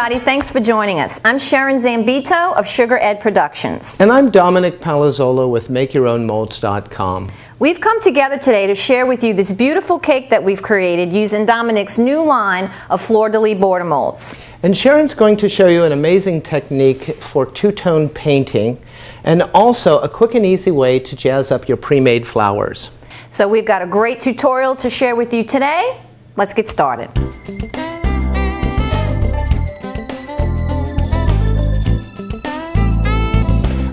everybody. Thanks for joining us. I'm Sharon Zambito of Sugar Ed Productions. And I'm Dominic Palazzolo with MakeYourOwnMolds.com. We've come together today to share with you this beautiful cake that we've created using Dominic's new line of fleur-de-lis border molds. And Sharon's going to show you an amazing technique for two-tone painting and also a quick and easy way to jazz up your pre-made flowers. So we've got a great tutorial to share with you today. Let's get started.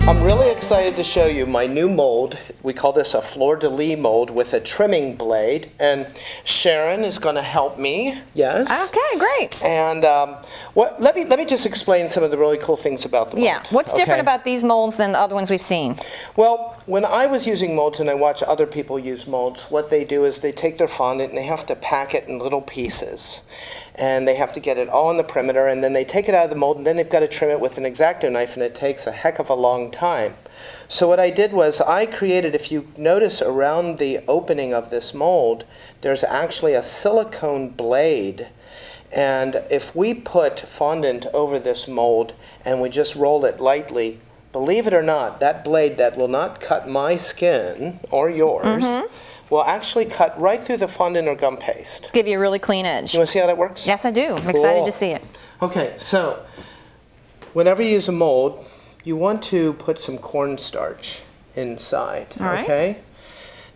I'm really excited to show you my new mold. We call this a fleur-de-lis mold with a trimming blade. And Sharon is going to help me. Yes. Okay, great. And um, what, let, me, let me just explain some of the really cool things about the mold. Yeah, what's different about these molds than the other ones we've seen? Well, when I was using molds and I watch other people use molds, what they do is they take their fondant and they have to pack it in little pieces and they have to get it all in the perimeter, and then they take it out of the mold, and then they've got to trim it with an X-Acto knife, and it takes a heck of a long time. So what I did was I created, if you notice around the opening of this mold, there's actually a silicone blade. And if we put fondant over this mold and we just roll it lightly, believe it or not, that blade that will not cut my skin or yours, mm -hmm will actually cut right through the fondant or gum paste. Give you a really clean edge. You want to see how that works? Yes, I do. I'm cool. excited to see it. Okay, so whenever you use a mold, you want to put some cornstarch inside, All right.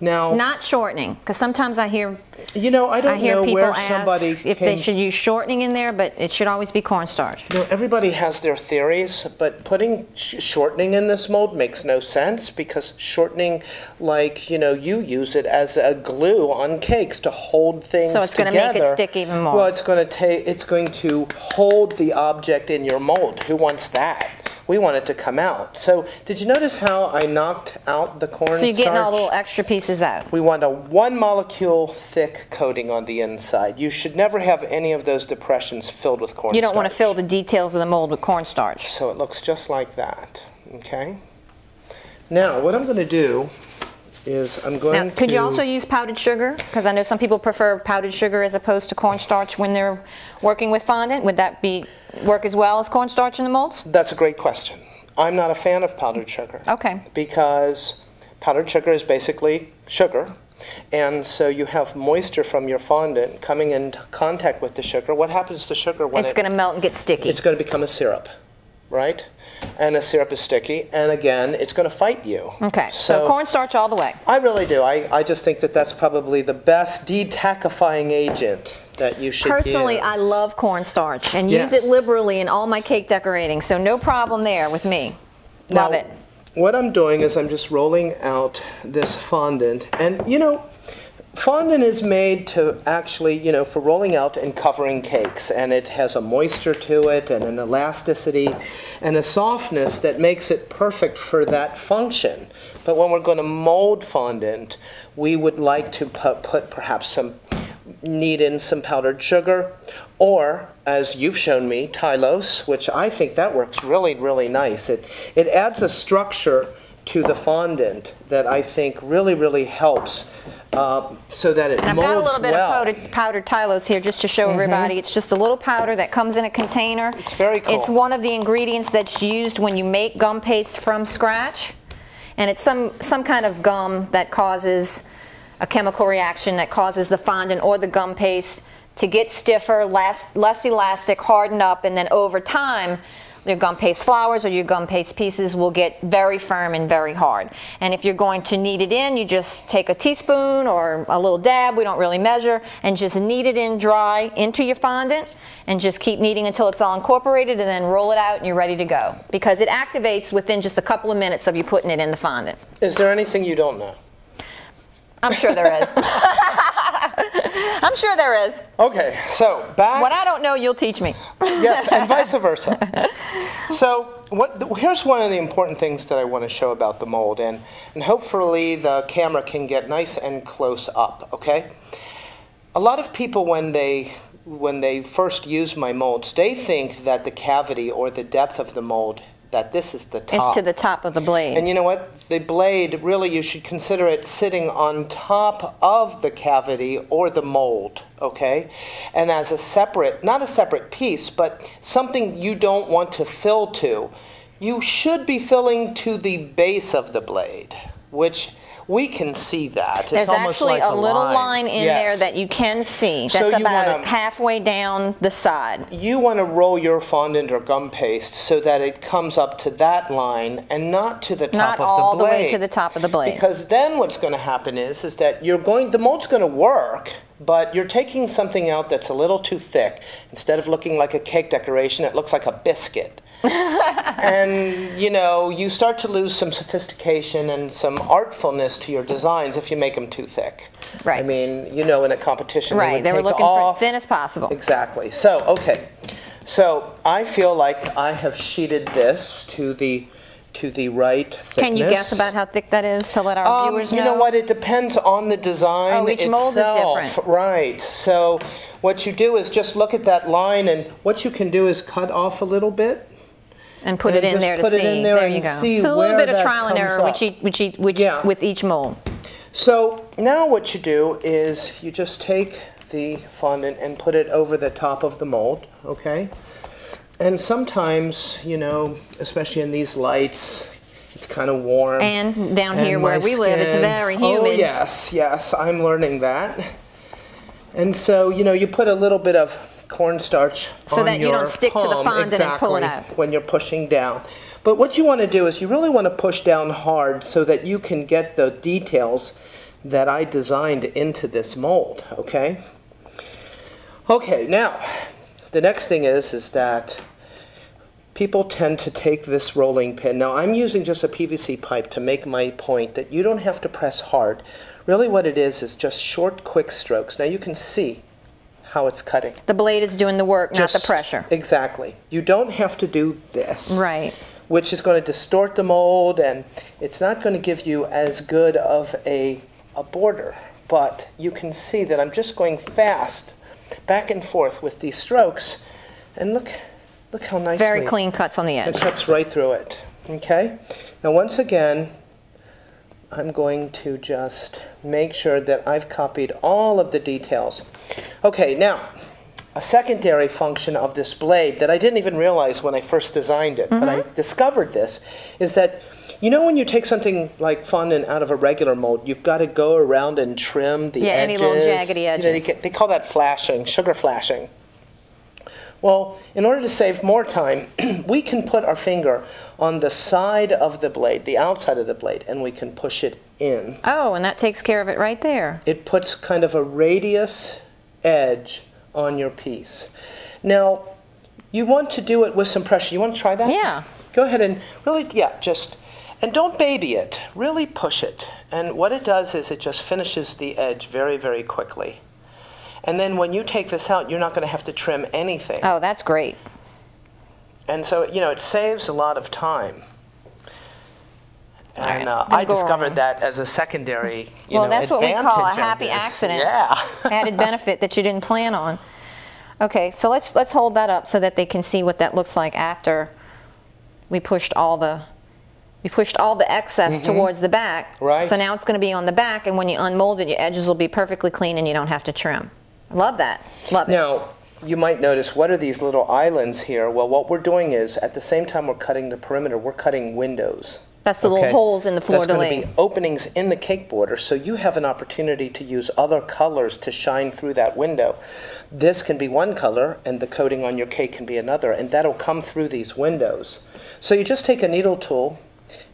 Now, not shortening, because sometimes I hear you know I don't I hear know people where ask somebody if can, they should use shortening in there, but it should always be cornstarch. You know, everybody has their theories, but putting sh shortening in this mold makes no sense because shortening, like you know, you use it as a glue on cakes to hold things. So it's going to make it stick even more. Well, it's going to take it's going to hold the object in your mold. Who wants that? We want it to come out. So did you notice how I knocked out the corn So you're getting all the little extra pieces out. We want a one molecule thick coating on the inside. You should never have any of those depressions filled with cornstarch. You don't want to fill the details of the mold with cornstarch. So it looks just like that, okay? Now what I'm going to do is I'm going now, could to... you also use powdered sugar? Because I know some people prefer powdered sugar as opposed to cornstarch when they're working with fondant. Would that be work as well as cornstarch in the molds? That's a great question. I'm not a fan of powdered sugar. Okay. Because powdered sugar is basically sugar. And so you have moisture from your fondant coming in contact with the sugar. What happens to sugar when it's it, going to melt and get sticky? It's going to become a syrup, right? And the syrup is sticky, and again, it's going to fight you. Okay, so, so cornstarch all the way. I really do. I, I just think that that's probably the best detacifying agent that you should Personally, use. I love cornstarch and yes. use it liberally in all my cake decorating, so no problem there with me. Love now, it. What I'm doing is I'm just rolling out this fondant, and you know, Fondant is made to actually, you know, for rolling out and covering cakes, and it has a moisture to it and an elasticity and a softness that makes it perfect for that function. But when we're going to mold fondant, we would like to put, put perhaps some, knead in some powdered sugar, or as you've shown me, Tylose, which I think that works really, really nice. It, it adds a structure to the fondant that I think really, really helps uh, so that it and I've molds got a little bit well. of powdered, powdered Tylose here just to show mm -hmm. everybody. It's just a little powder that comes in a container. It's very cool. It's one of the ingredients that's used when you make gum paste from scratch. And it's some, some kind of gum that causes a chemical reaction that causes the fondant or the gum paste to get stiffer, less, less elastic, harden up, and then over time, your gum paste flowers or your gum paste pieces will get very firm and very hard. And if you're going to knead it in, you just take a teaspoon or a little dab, we don't really measure, and just knead it in dry into your fondant and just keep kneading until it's all incorporated and then roll it out and you're ready to go. Because it activates within just a couple of minutes of you putting it in the fondant. Is there anything you don't know? I'm sure there is. I'm sure there is. Okay, so back. What I don't know, you'll teach me. yes, and vice versa. So what, here's one of the important things that I want to show about the mold, and, and hopefully the camera can get nice and close up, okay? A lot of people, when they, when they first use my molds, they think that the cavity or the depth of the mold that this is the top. It's to the top of the blade. And you know what? The blade, really, you should consider it sitting on top of the cavity or the mold, okay? And as a separate, not a separate piece, but something you don't want to fill to, you should be filling to the base of the blade, which we can see that. There's almost actually like a little line. line in Yes. there that you can see. That's you about wanna- halfway down the side. you want to roll your fondant or gum paste so that it comes up to that line and not to the top Not of all the the way to the top of the blade. Because then what's going to happen is is that you're going the mold's going to work, but you're taking something out that's a little too thick. Instead of looking like a cake decoration, it looks like a biscuit. and you know, you start to lose some sophistication and some artfulness to your designs if you make them too thick. Right. I mean, you know, in a competition, Right, would they were looking off. for thin as possible. Exactly. So, okay. So, I feel like I have sheeted this to the to the right thickness. Can you guess about how thick that is to let our Um, viewers know? you know? what? It depends on the design Oh, each mold is itself. different. Right. So, what you do is just look at that line, and what you can do is cut off a little bit. And put and it in there to see. in there you go. so a little bit of trial and error, which, each, which, each, which Yeah. with each mold. So now what you do is you just take the fondant and put it over the top of the mold, okay? And sometimes, you know, especially in these lights, it's kind of warm. And down here And where my we live, it's skin- very Oh, yes, yes, I'm learning that. And so, you know, you put a little bit of cornstarch So on that you don't stick to the palm, fondant and pull it exactly, out. when you're pushing down. But what you want to do is you really want to push down hard so that you can get the details that I designed into this mold, okay? Okay, now, the next thing is is that people tend to take this rolling pin. Now, I'm using just a PVC pipe to make my point that you don't have to press hard. Really what it is is just short quick strokes. Now you can see how it's cutting. The blade is doing the work, not the pressure. Exactly. You don't have to do this. Right. Which is going to distort the mold and it's not going to give you as good of a, a border. But you can see that I'm just going fast back and forth with these strokes. And look, look how nicely Very clean cuts on the edge. it cuts right through it. Okay? Now, once again, I'm going to just make sure that I've copied all of the details. Okay, now, a secondary function of this blade that I didn't even realize when I first designed it, but Mm-hmm. I discovered this, is that you know when you take something like fondant out of a regular mold, you've got to go around and trim the Yeah, any edges. little jaggedy You know, they, edges. they call that flashing, sugar flashing. Well, in order to save more time, we can put our finger on the side of the blade, the outside of the blade, and we can push it in. Oh, and that takes care of it right there. It puts kind of a radius edge on your piece. Now, you want to do it with some pressure. You want to try that? Yeah. Go ahead and really, yeah, just, and don't baby it. Really push it. And what it does is it just finishes the edge very, very quickly. And then when you take this out, you're not going to have to trim anything. Oh, that's great. And so, you know, it saves a lot of time. And uh, I discovered on. that as a secondary, you well, know, that's what we call a happy accident. Yeah. Added benefit that you didn't plan on. Okay, so let's let's hold that up so that they can see what that looks like after we pushed all the we pushed all the excess towards the back. Right. So now it's going to be on the back, and when you unmold it, your edges will be perfectly clean, and you don't have to trim. Love that. Love it. Now, you might notice, what are these little islands here? Well, what we're doing is, at the same time we're cutting the perimeter, we're cutting windows. That's the little holes in the floor. That's going to be openings in the cake border, so you have an opportunity to use other colors to shine through that window. This can be one color, and the coating on your cake can be another, and that'll come through these windows. So you just take a needle tool,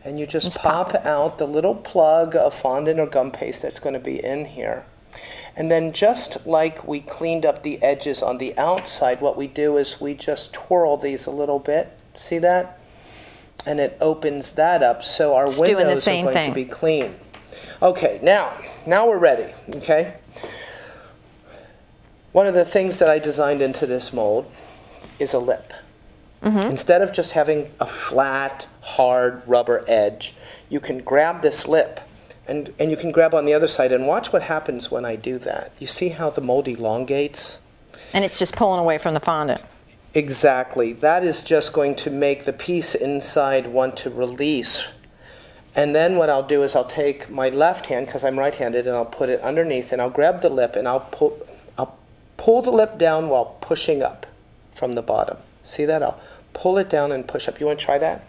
and you just, pop, out the little plug of fondant or gum paste that's going to be in here. And then just like we cleaned up the edges on the outside, what we do is we just twirl these a little bit. See that? And it opens that up so our the windows are going thing. to be clean. Okay, now, now we're ready, okay? One of the things that I designed into this mold is a lip. Mm-hmm. Instead of just having a flat, hard rubber edge, you can grab this lip and, and you can grab on the other side and watch what happens when I do that. You see how the mold elongates? And it's just pulling away from the fondant. Exactly. That is just going to make the piece inside want to release. And then what I'll do is I'll take my left hand, because I'm right-handed, and I'll put it underneath, and I'll grab the lip, and I'll pull, I'll pull the lip down while pushing up from the bottom. See that? I'll pull it down and push up. You want to try that?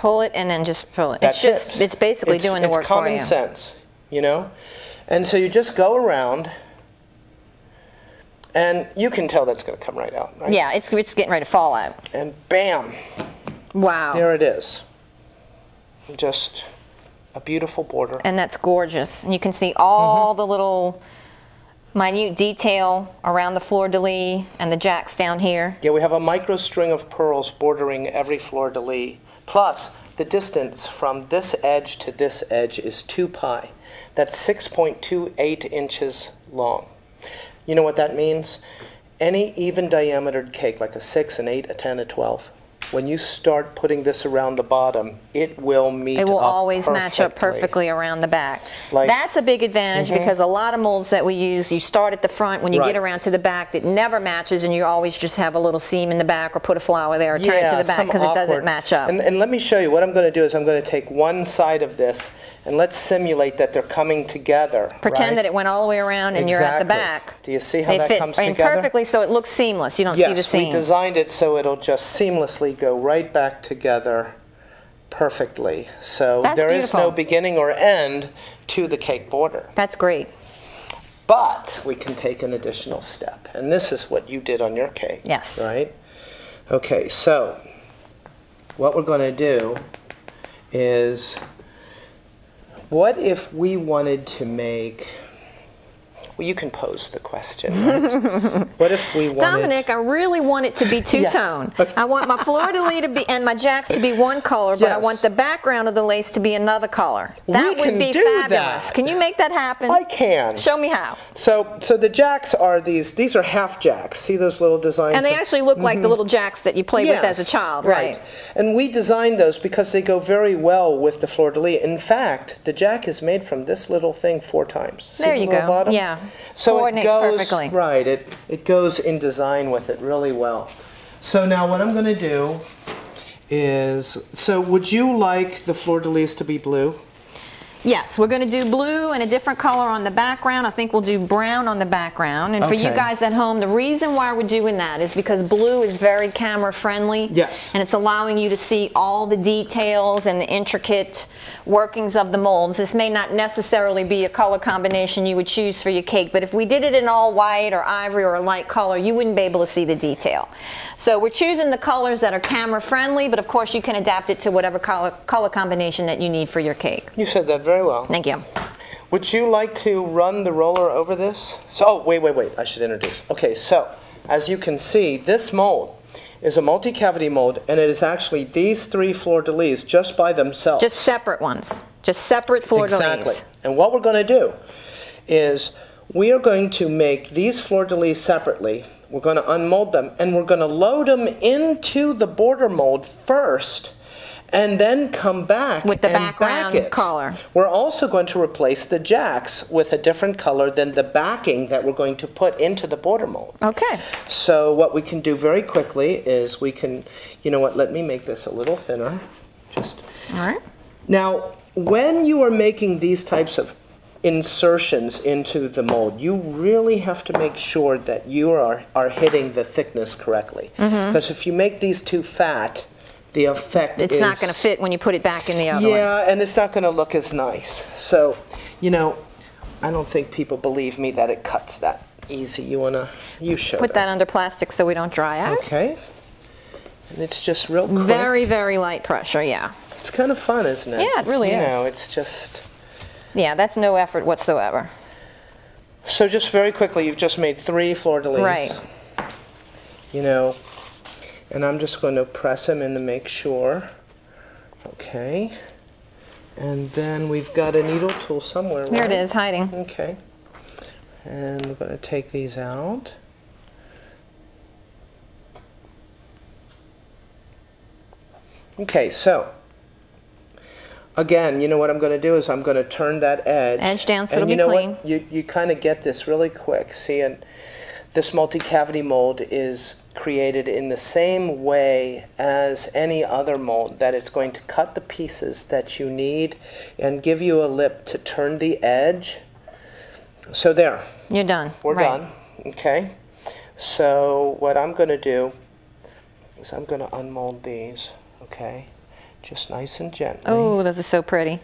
Pull it and then just pull it. That's it's just, it. it's basically It's- doing the work It's common for you. sense, you know? And so you just go around, and you can tell that's going to come right out, right? Yeah, it's, it's getting ready to fall out. And bam, Wow. there it is. Just a beautiful border. and that's gorgeous. And you can see all mm-hmm. the little minute detail around the fleur-de-lis and the jacks down here. Yeah, we have a micro string of pearls bordering every fleur de lis. Plus, the distance from this edge to this edge is 2 pi. That's 6.28 inches long. You know what that means? Any even diametered cake, like a 6, an 8, a 10, a 12, when you start putting this around the bottom, it will meet It will always match up perfectly around the back. Like- Mm-hmm. That's a big advantage because a lot of molds that we use, you start at the front, when you Right. get around to the back, it never matches, and you always just have a little seam in the back or put a flower there or turn it to the back some because it doesn't awkward- match up. And, and let me show you, what I'm going to do is I'm going to take one side of this and let's simulate that they're coming together. Pretend right? that it went all the way around and you're at the back. Do you see how They that fit comes in together? perfectly so it looks seamless. You don't see the Yes, we designed it so it'll just seamlessly go right back together perfectly. So That's there is no beginning or end to the cake border. That's great. But we can take an additional step. And this is what you did on your cake. Yes. Right? Okay, so what we're going to do is what if we wanted to make. Well, you can pose the question. Right? what if we wanted. Dominic, I really want it to be two-tone. Okay. I want my fleur-de-lis to be and my jacks to be one color, but I want the background of the lace to be another color. That We would can be fabulous. that. Can you make that happen? I can. Show me how. So, so the jacks are these. These are half jacks. See those little designs? And they of- actually look like the mm-hmm. little jacks that you played with as a child, right? And we designed those because they go very well with the fleur de lis. In fact, the jack is made from this little thing four times. See There the you go. Bottom? Yeah. So Coordinates it goes perfectly. right. It it goes in design with it really well. So now what I'm going to do is. So would you like the fleur de lis to be blue? Yes, we're going to do blue and a different color on the background. I think we'll do brown on the background. And for you guys at home, the reason why we're doing that is because blue is very camera friendly. Yes. And it's allowing you to see all the details and the intricate workings of the molds. This may not necessarily be a color combination you would choose for your cake, but if we did it in all white or ivory or a light color, you wouldn't be able to see the detail. So we're choosing the colors that are camera friendly, but of course you can adapt it to whatever color, color combination that you need for your cake. You said that very well. Thank you. Would you like to run the roller over this? So, oh, wait, wait, wait. I should introduce. Okay, so as you can see, this mold is a multi-cavity mold, and it is actually these three fleur de lis just by themselves. Just separate ones. Just separate fleur de lis. exactly. And what we're going to do is we are going to make these fleur de lis separately. We're going to unmold them, and we're going to load them into the border mold first. And then come back With the and back background it. color. We're also going to replace the jacks with a different color than the backing that we're going to put into the border mold. Okay. So what we can do very quickly is we can, you know what, let me make this a little thinner. Just All right. Now, when you are making these types of insertions into the mold, you really have to make sure that you are, are hitting the thickness correctly. Mm-hmm. Because if you make these too fat, the effect. It's is not going to fit when you put it back in the one. yeah, and it's not going to look as nice. So, you know, I don't think people believe me that it cuts that easy. You wanna, you show Put them. that under plastic so we don't dry out. Okay. And it's just real quick. Very, very light pressure, yeah. It's kind of fun, isn't it? Yeah, it really you is. know, it's just. Yeah, that's no effort whatsoever. So just very quickly, you've just made three fleur de lis. Right. You know, and I'm just going to press them in to make sure. Okay. And then we've got a needle tool somewhere. There it right? is, hiding. Okay. And we're going to take these out. Okay, so again, you know what I'm going to do is I'm going to turn that edge. Edge down so and it'll you be know clean. What? You, you kind of get this really quick. See, and this multi-cavity mold is created in the same way as any other mold, that it's going to cut the pieces that you need and give you a lip to turn the edge. So there, You're done. we're Right. done, okay? So what I'm gonna do is I'm gonna unmold these, okay? Just nice and gently. Oh, those are so pretty.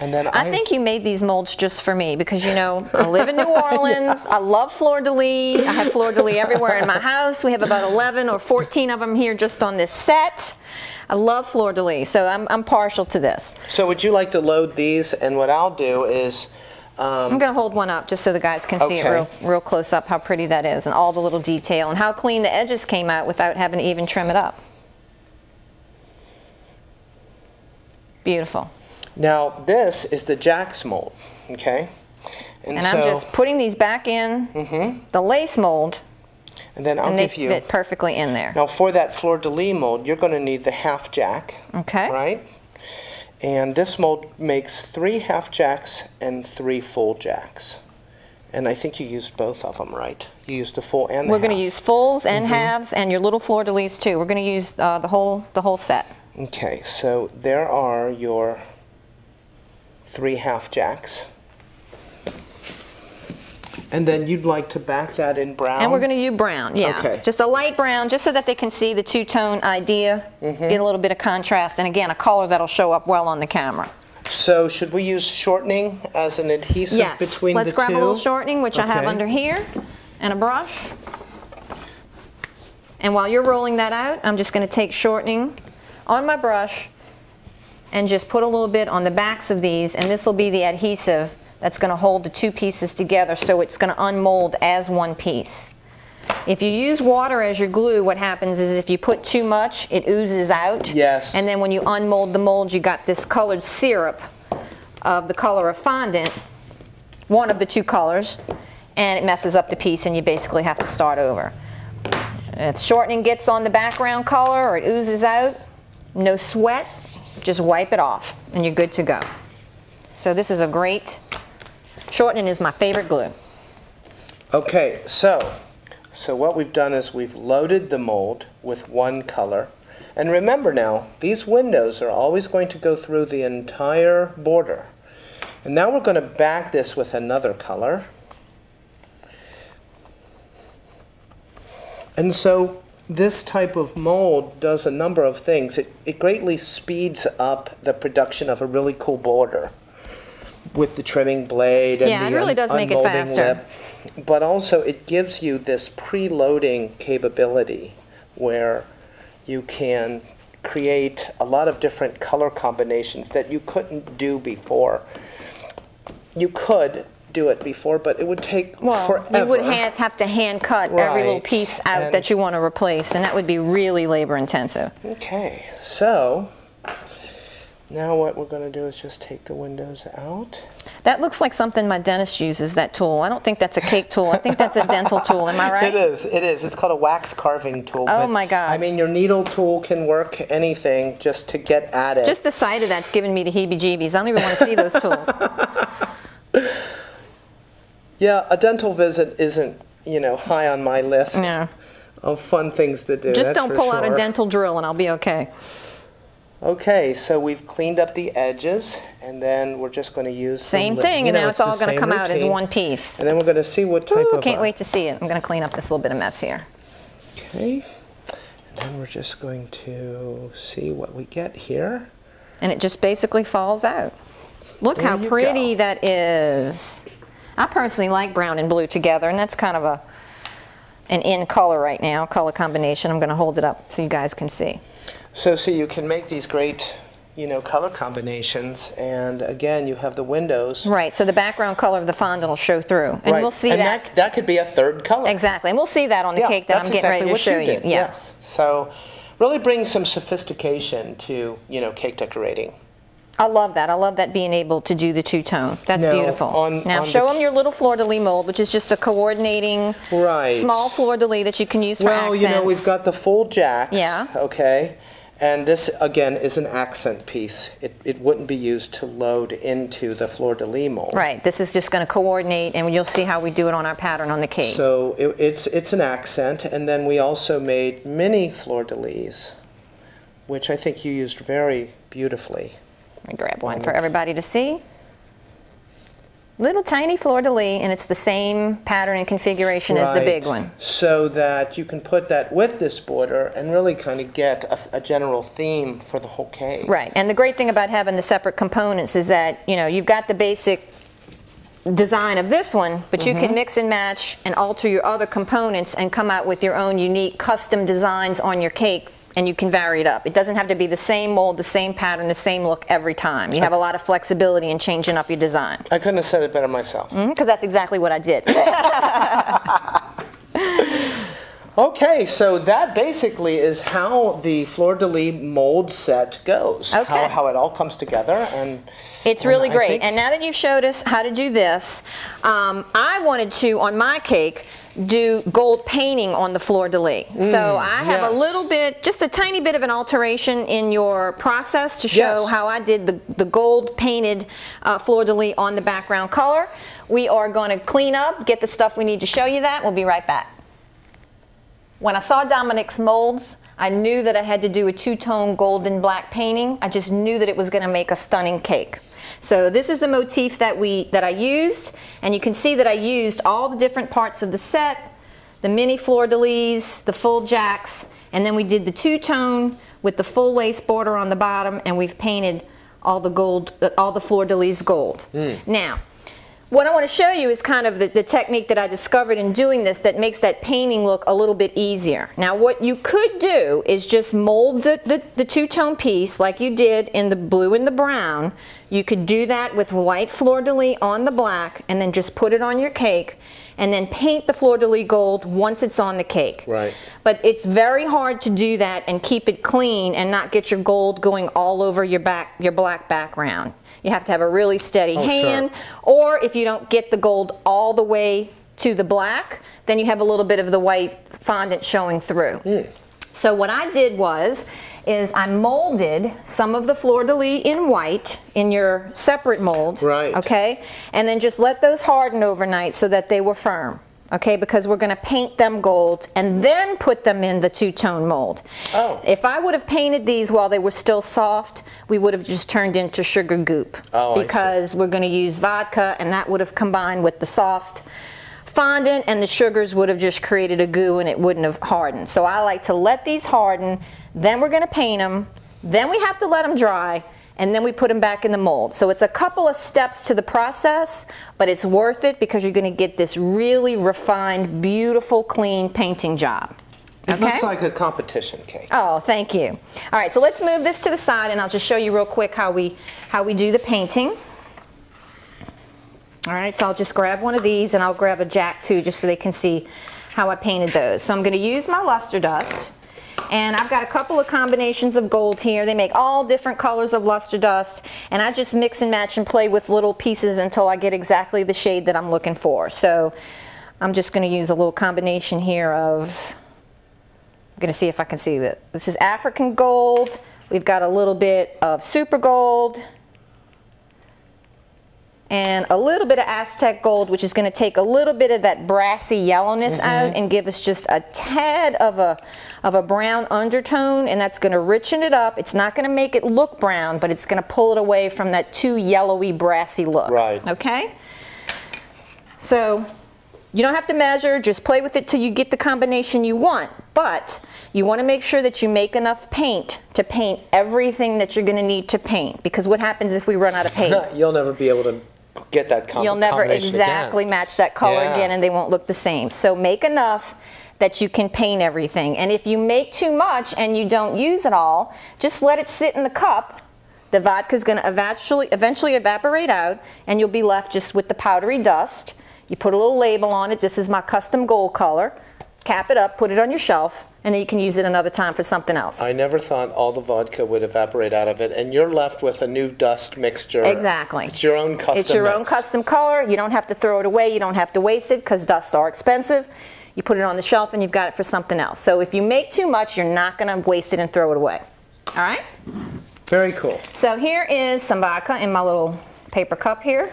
And then I think you made these molds just for me because you know I live in New Orleans. I love fleur de lis. I have fleur de lis everywhere in my house. We have about 11 or 14 of them here just on this set. I love fleur de lis, so I'm, I'm partial to this. So would you like to load these? And what I'll do is, um, I'm going to hold one up just so the guys can see it real, real close up how pretty that is and all the little detail and how clean the edges came out without having to even trim it up. Beautiful. Now this is the Jack's mold, okay? And I'm just putting these back in the lace mold and then I'll and they give you. fit perfectly in there. Now for that fleur de lis mold, you're going to need the half jack, Okay. right? And this mold makes three half jacks and three full jacks. And I think you used both of them, right? You used the full and the We're going to use fulls and Mm-hmm. halves and your little fleur de lis too. We're going to use uh, the whole the whole set. Okay, so there are your three half jacks. And then you'd like to back that in brown? And we're going to use brown, yeah. Okay. Just a light brown, just so that they can see the two-tone idea, Mm-hmm. get a little bit of contrast, and again, a color that'll show up well on the camera. So should we use shortening as an adhesive yes. between Let's the grab a little shortening, which I have under here, and a brush. And while you're rolling that out, I'm just going to take shortening on my brush and just put a little bit on the backs of these, and this will be the adhesive that's going to hold the two pieces together so it's going to unmold as one piece. If you use water as your glue, what happens is if you put too much, it oozes out. Yes. And then when you unmold the mold, you got this colored syrup of the color of fondant, one of the two colors, and it messes up the piece and you basically have to start over. If shortening gets on the background color or it oozes out, no sweat, just wipe it off and you're good to go. So this is a great, shortening is my favorite glue. Okay, so so what we've done is we've loaded the mold with one color. And remember now, these windows are always going to go through the entire border. And now we're going to back this with another color. And so this type of mold does a number of things. It, it greatly speeds up the production of a really cool border with the trimming blade and Yeah, the it really un- does make it faster. lip. But also it gives you this preloading capability where you can create a lot of different color combinations that you couldn't do before. You could do it before, but it would take Well, forever. you would ha- have to hand cut every little piece out and- that you want to replace, and that would be really labor intensive. Okay, so now what we're going to do is just take the windows out. That looks like something my dentist uses, that tool. I don't think that's a cake tool. I think that's a dental tool. Am I right? It is. It is. It's called a wax carving tool. Oh my God. I mean, your needle tool can work anything just to get at it. Just the sight of that's giving me the heebie-jeebies. I don't even want to see those tools. yeah, a dental visit isn't, you know, high on my list of fun things to do. Just don't pull out a dental drill and I'll be okay. Okay, so we've cleaned up the edges, and then we're just going to use the Same thing, You and know, now it's all going to come out as one piece. And then we're going to see what type Ooh, of. can't uh, wait to see it. I'm going to clean up this little bit of mess here. Okay. And then we're just going to see what we get here. And it just basically falls out. Look There how pretty go. that is. I personally like brown and blue together, and that's kind of a an in color right now, color combination. I'm going to hold it up so you guys can see. So, see, you can make these great, you know, color combinations, and again, you have the windows. Right, so the background color of the fondant will show through. And Right. we'll see and that. that. could be a third color. Exactly, and we'll see that on the Yeah, cake that I'm getting exactly ready to show you. Did. Yeah. Yes. So, really brings some sophistication to, you know, cake decorating. I love that. I love that being able to do the two-tone. That's Now, beautiful. on- now on show the- them your little fleur-de-lis mold, which is just a coordinating Right. small fleur-de-lis that you can use for accents. Well, you know, we've got the full jacks. Yeah. Okay. And this, again, is an accent piece. It, it wouldn't be used to load into the fleur-de-lis mold. Right, this is just going to coordinate, and you'll see how we do it on our pattern on the cake. So it, it's, it's an accent, and then we also made mini fleur-de-lis, which I think you used very beautifully. Let me grab one for everybody to see. Little tiny fleur-de-lis, and it's the same pattern and configuration as the big one. So that you can put that with this border and really kind of get a, a general theme for the whole cake. Right, and the great thing about having the separate components is that, you know, you've got the basic design of this one, but you Mm-hmm. can mix and match and alter your other components and come out with your own unique custom designs on your cake, and you can vary it up. It doesn't have to be the same mold, the same pattern, the same look every time. You have a lot of flexibility in changing up your design. I couldn't have said it better myself. Because that's exactly what I did. Okay, so that basically is how the fleur-de-lis mold set goes. Okay. How, how it all comes together and. It's really great. And now that you've showed us how to do this, um, I wanted to, on my cake, do gold painting on the fleur-de-lis. so I have a Mm, little bit, just a tiny bit of an alteration in your process to show Yes. how I did the, the gold painted uh, fleur-de-lis on the background color. We are going to clean up, get the stuff we need to show you that. We'll be right back. When I saw Dominic's molds, I knew that I had to do a two-tone golden black painting. I just knew that it was going to make a stunning cake. So this is the motif that we that I used, and you can see that I used all the different parts of the set, the mini fleur-de-lis, the full jacks, and then we did the two-tone with the full lace border on the bottom, and we've painted all the gold, all the fleur-de-lis gold. Hmm. Now, what I want to show you is kind of the, the technique that I discovered in doing this that makes that painting look a little bit easier. Now what you could do is just mold the, the, the two-tone piece like you did in the blue and the brown. You could do that with white fleur-de-lis on the black and then just put it on your cake and then paint the fleur-de-lis gold once it's on the cake. Right. But it's very hard to do that and keep it clean and not get your gold going all over your back, your black background. You have to have a really steady Oh, sure. hand. Or if you don't get the gold all the way to the black, then you have a little bit of the white fondant showing through. Hmm. So what I did was, is I molded some of the fleur-de-lis in white in your separate mold. Right. Okay? And then just let those harden overnight so that they were firm. Okay, because we're going to paint them gold and then put them in the two-tone mold. Oh. If I would have painted these while they were still soft, we would have just turned into sugar goop. Oh, I see. because we're going to use vodka and that would have combined with the soft fondant and the sugars would have just created a goo and it wouldn't have hardened. So I like to let these harden, then we're going to paint them, then we have to let them dry, and then we put them back in the mold. So it's a couple of steps to the process, but it's worth it because you're going to get this really refined, beautiful, clean painting job. It Okay? looks like a competition cake. Oh, thank you. All right, so let's move this to the side and I'll just show you real quick how we how we do the painting. All right, so I'll just grab one of these and I'll grab a jack too just so they can see how I painted those. So I'm going to use my luster dust and I've got a couple of combinations of gold here. They make all different colors of luster dust and I just mix and match and play with little pieces until I get exactly the shade that I'm looking for. So I'm just going to use a little combination here of I'm going to see if I can see it. This is African gold. We've got a little bit of super gold and a little bit of Aztec gold, which is going to take a little bit of that brassy yellowness mm-hmm. out and give us just a tad of a of a brown undertone, and that's going to richen it up. It's not going to make it look brown, but it's going to pull it away from that too yellowy, brassy look. Right. Okay. So you don't have to measure, just play with it till you get the combination you want. But you want to make sure that you make enough paint to paint everything that you're going to need to paint. Because what happens if we run out of paint? You'll never be able to get that com- You'll never exactly again. match that color Yeah. again and they won't look the same. So make enough that you can paint everything. And if you make too much and you don't use it all, just let it sit in the cup. The vodka is going to eventually, eventually evaporate out and you'll be left just with the powdery dust. You put a little label on it. This is my custom gold color. Cap it up, put it on your shelf, and then you can use it another time for something else. I never thought all the vodka would evaporate out of it, and you're left with a new dust mixture. Exactly. It's your own custom. It's your own custom color. You don't have to throw it away. You don't have to waste it because dusts are expensive. You put it on the shelf and you've got it for something else. So if you make too much, you're not going to waste it and throw it away. All right? Very cool. So here is some vodka in my little paper cup here.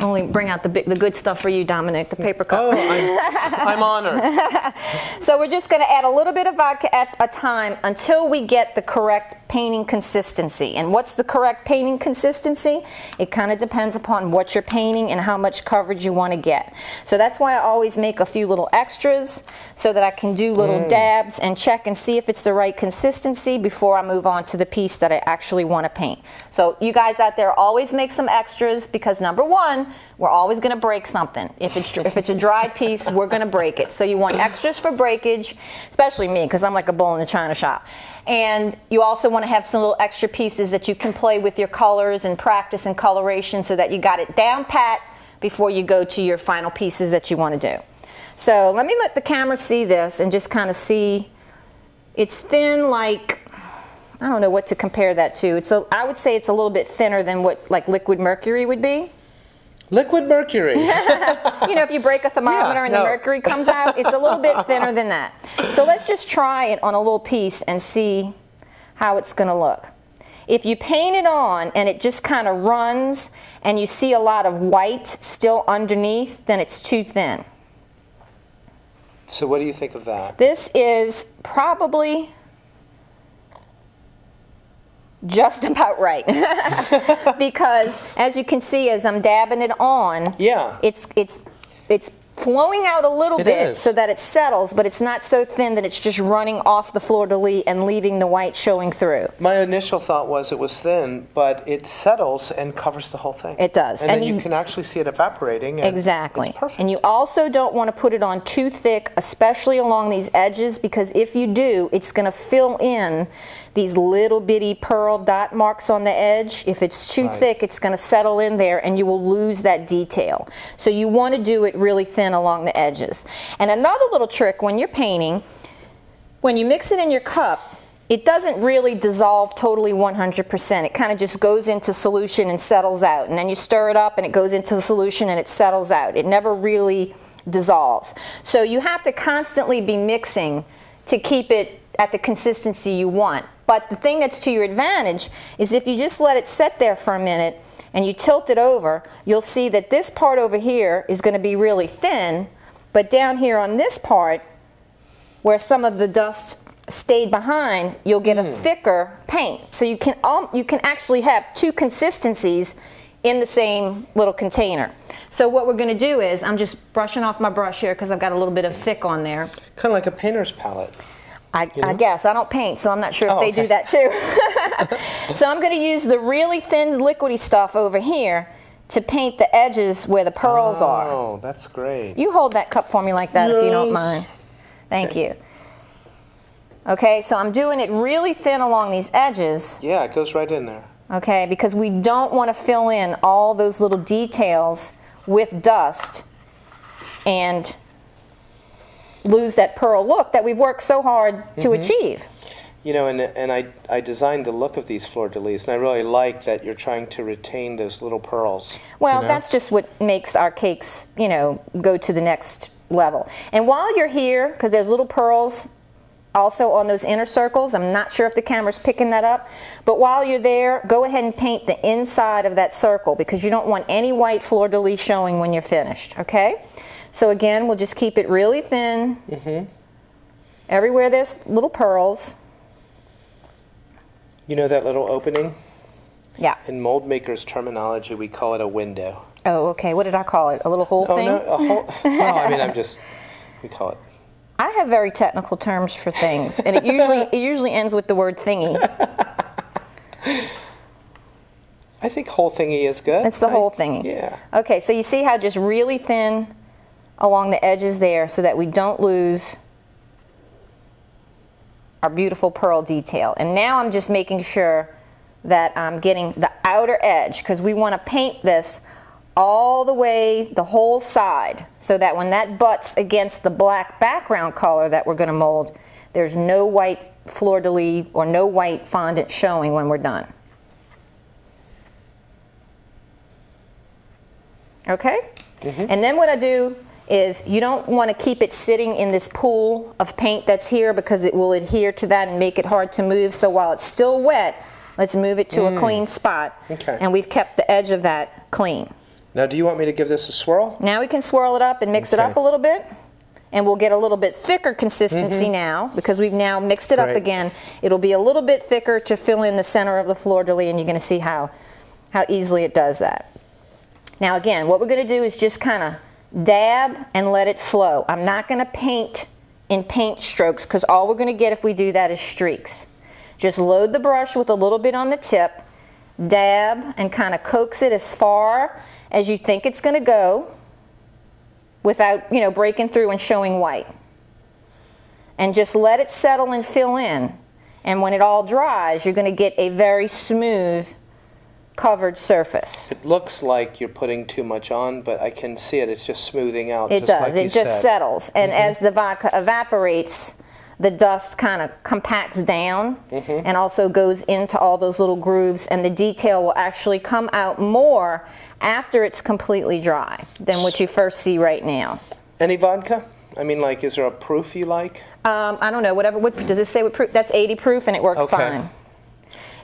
Only bring out the big, the good stuff for you, Dominic, the paper cup. Oh, I'm, I'm honored. So we're just going to add a little bit of vodka at a time until we get the correct painting consistency. And what's the correct painting consistency? It kind of depends upon what you're painting and how much coverage you want to get. So that's why I always make a few little extras so that I can do little mm. dabs and check and see if it's the right consistency before I move on to the piece that I actually want to paint. So you guys out there always make some extras because number one, we're always going to break something. If it's if it's a dried piece, we're going to break it. So you want extras for breakage, especially me because I'm like a bull in the china shop. And you also want to have some little extra pieces that you can play with your colors and practice and coloration so that you got it down pat before you go to your final pieces that you want to do. So let me let the camera see this and just kind of see. It's thin like I don't know what to compare that to. It's a, I would say it's a little bit thinner than what like liquid mercury would be. Liquid mercury. you know, if you break a thermometer Yeah, and no. the mercury comes out, it's a little bit thinner than that. So let's just try it on a little piece and see how it's going to look. If you paint it on and it just kind of runs and you see a lot of white still underneath, then it's too thin. so what do you think of that? This is probably just about right. because as you can see as I'm dabbing it on, Yeah. it's it's it's flowing out a little It bit is. so that it settles, but it's not so thin that it's just running off the fleur de lis and leaving the white showing through. My initial thought was it was thin, but it settles and covers the whole thing. It does. And, And then you, you- can actually see it evaporating. And Exactly. Perfect. And you also don't want to put it on too thick, especially along these edges, because if you do, it's going to fill in these little bitty pearl dot marks on the edge. If it's too Right. thick, it's going to settle in there and you will lose that detail. So you want to do it really thin along the edges. And another little trick when you're painting, when you mix it in your cup, it doesn't really dissolve totally 100%. It kind of just goes into solution and settles out. And then you stir it up and it goes into the solution and it settles out. It never really dissolves. So you have to constantly be mixing to keep it at the consistency you want. But the thing that's to your advantage is if you just let it sit there for a minute and you tilt it over, you'll see that this part over here is going to be really thin, but down here on this part, where some of the dust stayed behind, you'll get a hmm. thicker paint. So you can you can actually have two consistencies in the same little container. So what we're going to do is I'm just brushing off my brush here because I've got a little bit of thick on there. kind of like a painter's palette. I, I guess I don't paint, so I'm not sure if Oh, they okay. do that too. so I'm going to use the really thin liquidy stuff over here to paint the edges where the pearls oh, are. Oh, that's great. You hold that cup for me like that if you don't mind. Thank you. Okay, so I'm doing it really thin along these edges, Yeah, it goes right in there. okay, because we don't want to fill in all those little details with dust and lose that pearl look that we've worked so hard to Mm-hmm. achieve. You know, and, and I, I designed the look of these fleur de lis, and I really like that you're trying to retain those little pearls. Well, you know? that's just what makes our cakes, you know, go to the next level. And while you're here, because there's little pearls also on those inner circles, I'm not sure if the camera's picking that up, but while you're there, go ahead and paint the inside of that circle because you don't want any white fleur de lis showing when you're finished, okay? So again, we'll just keep it really thin. Mm-hmm. Everywhere there's little pearls. You know that little opening? Yeah. In mold makers' terminology, we call it a window. Oh, okay. What did I call it? A little hole Oh, thing? no, a hole, well, I mean, I'm just, we call it. I have very technical terms for things, and it usually it usually ends with the word thingy. I think hole thingy is good. It's the hole thingy. Yeah. Okay, so you see how just really thin along the edges there so that we don't lose our beautiful pearl detail. And now I'm just making sure that I'm getting the outer edge because we want to paint this all the way the whole side so that when that butts against the black background color that we're going to mold, there's no white fleur de lis or no white fondant showing when we're done. Okay? Mhm. And then what I do is you don't want to keep it sitting in this pool of paint that's here because it will adhere to that and make it hard to move. So while it's still wet, let's move it to a clean spot. Okay. And we've kept the edge of that clean. Now, do you want me to give this a swirl? Now we can swirl it up and mix it up a little bit. And we'll get a little bit thicker consistency mm-hmm. now because we've now mixed it up again. It'll be a little bit thicker to fill in the center of the fleur-de-lis and you're going to see how, how easily it does that. Now again, what we're going to do is just kind of dab and let it flow. I'm not going to paint in paint strokes because all we're going to get if we do that is streaks. Just load the brush with a little bit on the tip, dab and kind of coax it as far as you think it's going to go without, you know, breaking through and showing white. And just let it settle and fill in. And when it all dries, you're going to get a very smooth covered surface. It looks like you're putting too much on, but I can see it. It's just smoothing out. It just does. Like you it just said. settles. And mm-hmm. as the vodka evaporates, the dust kind of compacts down and also goes into all those little grooves, and the detail will actually come out more after it's completely dry than what you first see right now. Any vodka? I mean, like, is there a proof you like? Um, I don't know, whatever. What, does it say what proof? That's 80 proof and it works Okay. fine.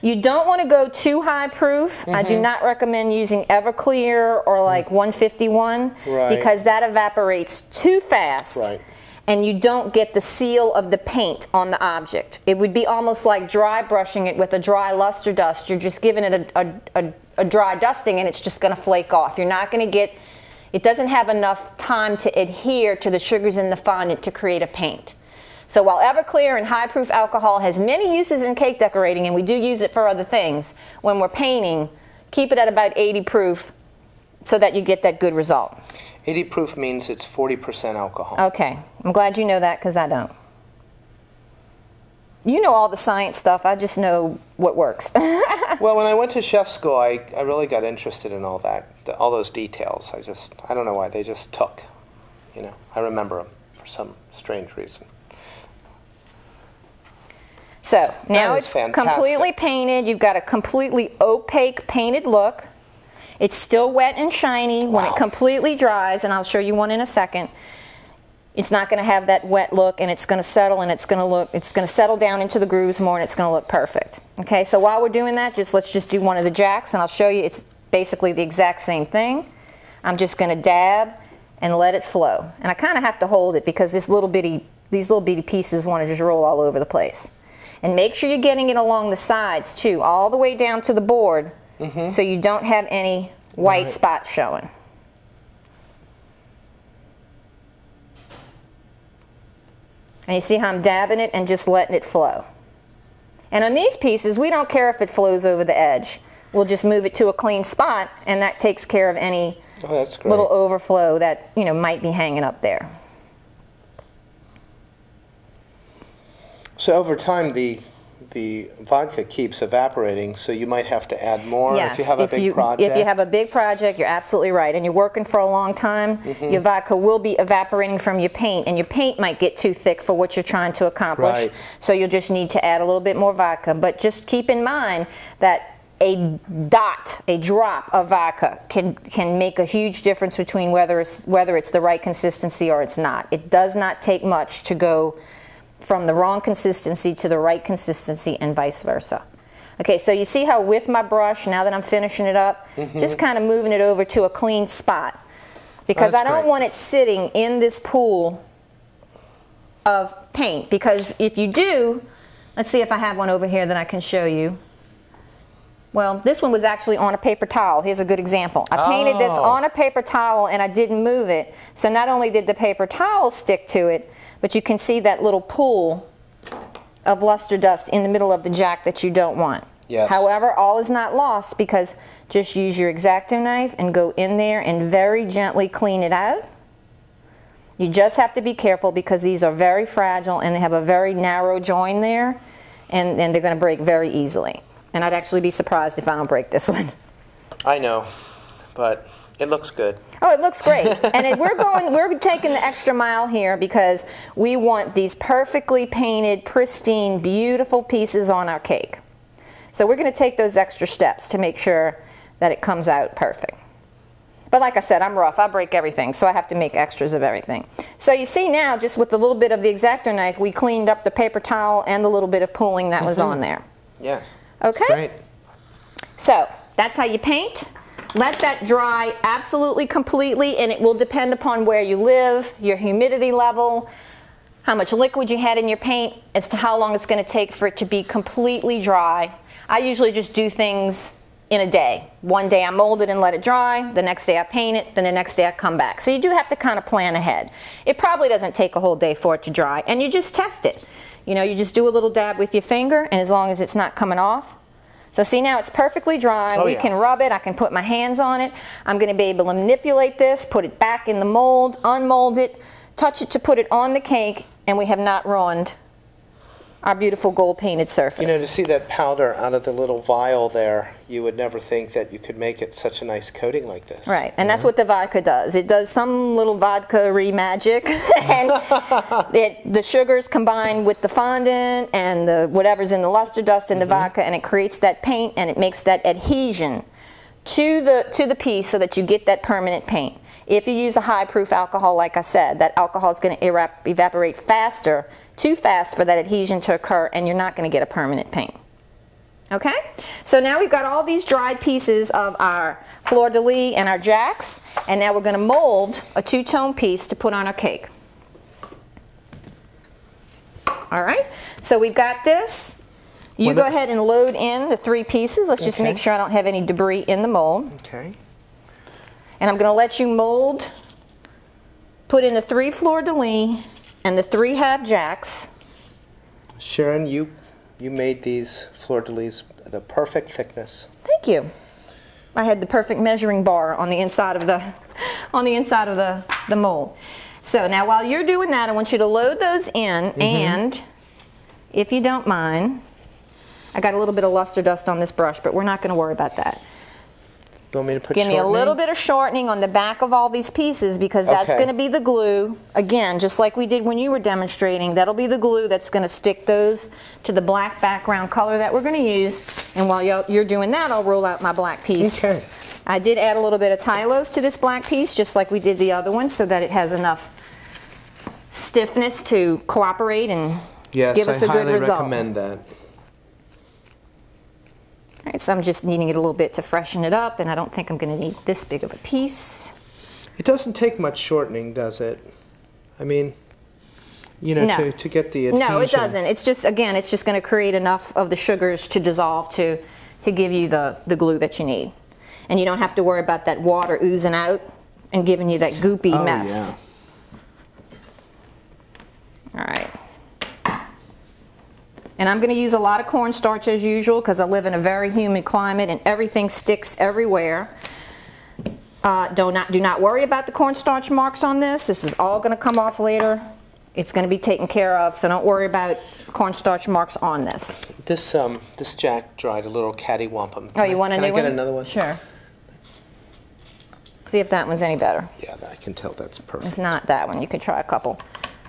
You don't want to go too high proof. I Mm-hmm. do not recommend using Everclear or like 151 Right. because that evaporates too fast. Right. And you don't get the seal of the paint on the object. It would be almost like dry brushing it with a dry luster dust. You're just giving it a, a, a, a dry dusting and it's just going to flake off. You're not going to get, it doesn't have enough time to adhere to the sugars in the fondant to create a paint. So while Everclear and high proof alcohol has many uses in cake decorating, and we do use it for other things, when we're painting, keep it at about 80 proof so that you get that good result. 80 proof means it's 40% alcohol. Okay, I'm glad you know that because I don't. You know all the science stuff, I just know what works. Well, when I went to chef school, I, I really got interested in all that, the, all those details. I just, I don't know why, they just took. You know, I remember them for some strange reason. So now it's fantastic. completely painted. You've got a completely opaque painted look. It's still wet and shiny when it completely dries, and I'll show you one in a second. It's not going to have that wet look, and it's going to settle, and it's going to look, it's going to settle down into the grooves more, and it's going to look perfect. Okay, so while we're doing that, just let's just do one of the jacks, and I'll show you. It's basically the exact same thing. I'm just going to dab and let it flow, and I kind of have to hold it because this little bitty, these little bitty pieces want to just roll all over the place. And make sure you're getting it along the sides too, all the way down to the board, Mm-hmm. so you don't have any white Right. spots showing. And you see how I'm dabbing it and just letting it flow. And on these pieces, we don't care if it flows over the edge. We'll just move it to a clean spot, and that takes care of any Oh, little overflow that you know might be hanging up there. So over time, the the vodka keeps evaporating, so you might have to add more Yes, if you have a big you, project. If you have a big project, you're absolutely right, and you're working for a long time, Mm-hmm. your vodka will be evaporating from your paint, and your paint might get too thick for what you're trying to accomplish. Right. So you'll just need to add a little bit more vodka. But just keep in mind that a dot, a drop of vodka can can make a huge difference between whether it's whether it's the right consistency or it's not. It does not take much to go from the wrong consistency to the right consistency and vice versa. Okay, so you see how with my brush, now that I'm finishing it up, mm-hmm. just kind of moving it over to a clean spot. Because oh, That's I don't great. want it sitting in this pool of paint. Because if you do, let's see if I have one over here that I can show you. Well, this one was actually on a paper towel. Here's a good example. I painted this Oh. on a paper towel and I didn't move it. So not only did the paper towel stick to it, but you can see that little pool of luster dust in the middle of the jack that you don't want. Yes. However, all is not lost because just use your X-Acto knife and go in there and very gently clean it out. You just have to be careful because these are very fragile and they have a very narrow join there and, and they're going to break very easily. And I'd actually be surprised if I don't break this one. I know, but it looks good. Oh, it looks great. and it, we're going, we're taking the extra mile here because we want these perfectly painted, pristine, beautiful pieces on our cake. So we're going to take those extra steps to make sure that it comes out perfect. But like I said, I'm rough. I break everything, so I have to make extras of everything. So you see now, just with a little bit of the X-Acto knife, we cleaned up the paper towel and the little bit of pooling that was on mm-hmm. there. Yes. Okay. Great. So that's how you paint. Let that dry absolutely completely, and it will depend upon where you live, your humidity level, how much liquid you had in your paint, as to how long it's going to take for it to be completely dry. I usually just do things in a day. One day I mold it and let it dry, the next day I paint it, then the next day I come back. So you do have to kind of plan ahead. It probably doesn't take a whole day for it to dry, and you just test it. You know, you just do a little dab with your finger, and as long as it's not coming off. So see now it's perfectly dry. Oh, we yeah. can rub it. I can put my hands on it. I'm going to be able to manipulate this, put it back in the mold, unmold it, touch it to put it on the cake, and we have not ruined our beautiful gold painted surface. You know, to see that powder out of the little vial there, you would never think that you could make it such a nice coating like this. Right, and that's what the vodka does. It does some little vodka-y magic, and it, the sugars combine with the fondant and the whatever's in the luster dust in the mm-hmm. vodka, and it creates that paint, and it makes that adhesion to the to the piece so that you get that permanent paint. If you use a high-proof alcohol, like I said, that alcohol is going to erap- evaporate faster, too fast for that adhesion to occur, and you're not going to get a permanent paint. Okay, so now we've got all these dried pieces of our fleur de lis and our jacks, and now we're going to mold a two-tone piece to put on our cake. All right, so we've got this. You go ahead and load in the three pieces. Let's just Okay. make sure I don't have any debris in the mold. Okay. And I'm going to let you mold, put in the three fleur de lis and the three half jacks. Sharon, you you made these fleur de lis the perfect thickness. Thank you. I had the perfect measuring bar on the inside of the on the inside of the, the mold. So now while you're doing that, I want you to load those in mm-hmm. and if you don't mind, I got a little bit of luster dust on this brush, but we're not going to worry about that. You want me to put Give me a little bit of shortening on the back of all these pieces because that's Okay. going to be the glue. Again, just like we did when you were demonstrating, that'll be the glue that's going to stick those to the black background color that we're going to use. And while you're doing that, I'll roll out my black piece. Okay. I did add a little bit of Tylose to this black piece, just like we did the other one, so that it has enough stiffness to cooperate and Yes, give us I a good result. Yes, I highly recommend that. All right, so I'm just kneading it a little bit to freshen it up, and I don't think I'm going to need this big of a piece. It doesn't take much shortening, does it? I mean, you know, No. to, to get the adhesion. No, it doesn't. It's just, again, it's just going to create enough of the sugars to dissolve to, to give you the, the glue that you need. And you don't have to worry about that water oozing out and giving you that goopy Oh, mess. All right. And I'm going to use a lot of cornstarch as usual because I live in a very humid climate and everything sticks everywhere. Uh, do not do not worry about the cornstarch marks on this. This is all going to come off later. It's going to be taken care of, so don't worry about cornstarch marks on this. This um this jack dried a little cattywampum. Oh, you want a Can new I one? get another one? Sure. See if that one's any better. Yeah, I can tell that's perfect. If not that one, you could try a couple.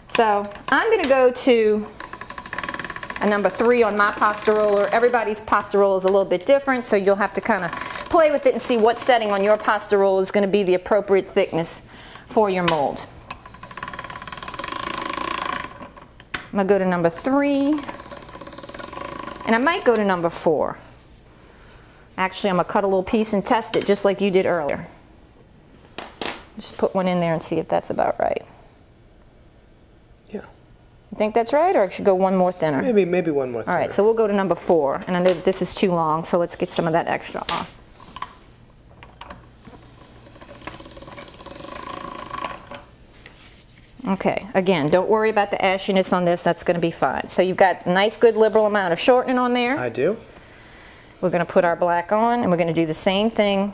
So I'm going to go to a number three on my pasta roller. Everybody's pasta roller is a little bit different, so you'll have to kind of play with it and see what setting on your pasta roll is going to be the appropriate thickness for your mold. I'm going to go to number three, and I might go to number four. Actually, I'm going to cut a little piece and test it just like you did earlier. Just put one in there and see if that's about right. You think that's right, or I should go one more thinner? Maybe maybe one more. thinner. All right, so we'll go to number four, and I know that this is too long, so let's get some of that extra off. Okay, again, don't worry about the ashiness on this, that's gonna be fine. So you've got a nice, good liberal amount of shortening on there. I do. We're gonna put our black on, and we're gonna do the same thing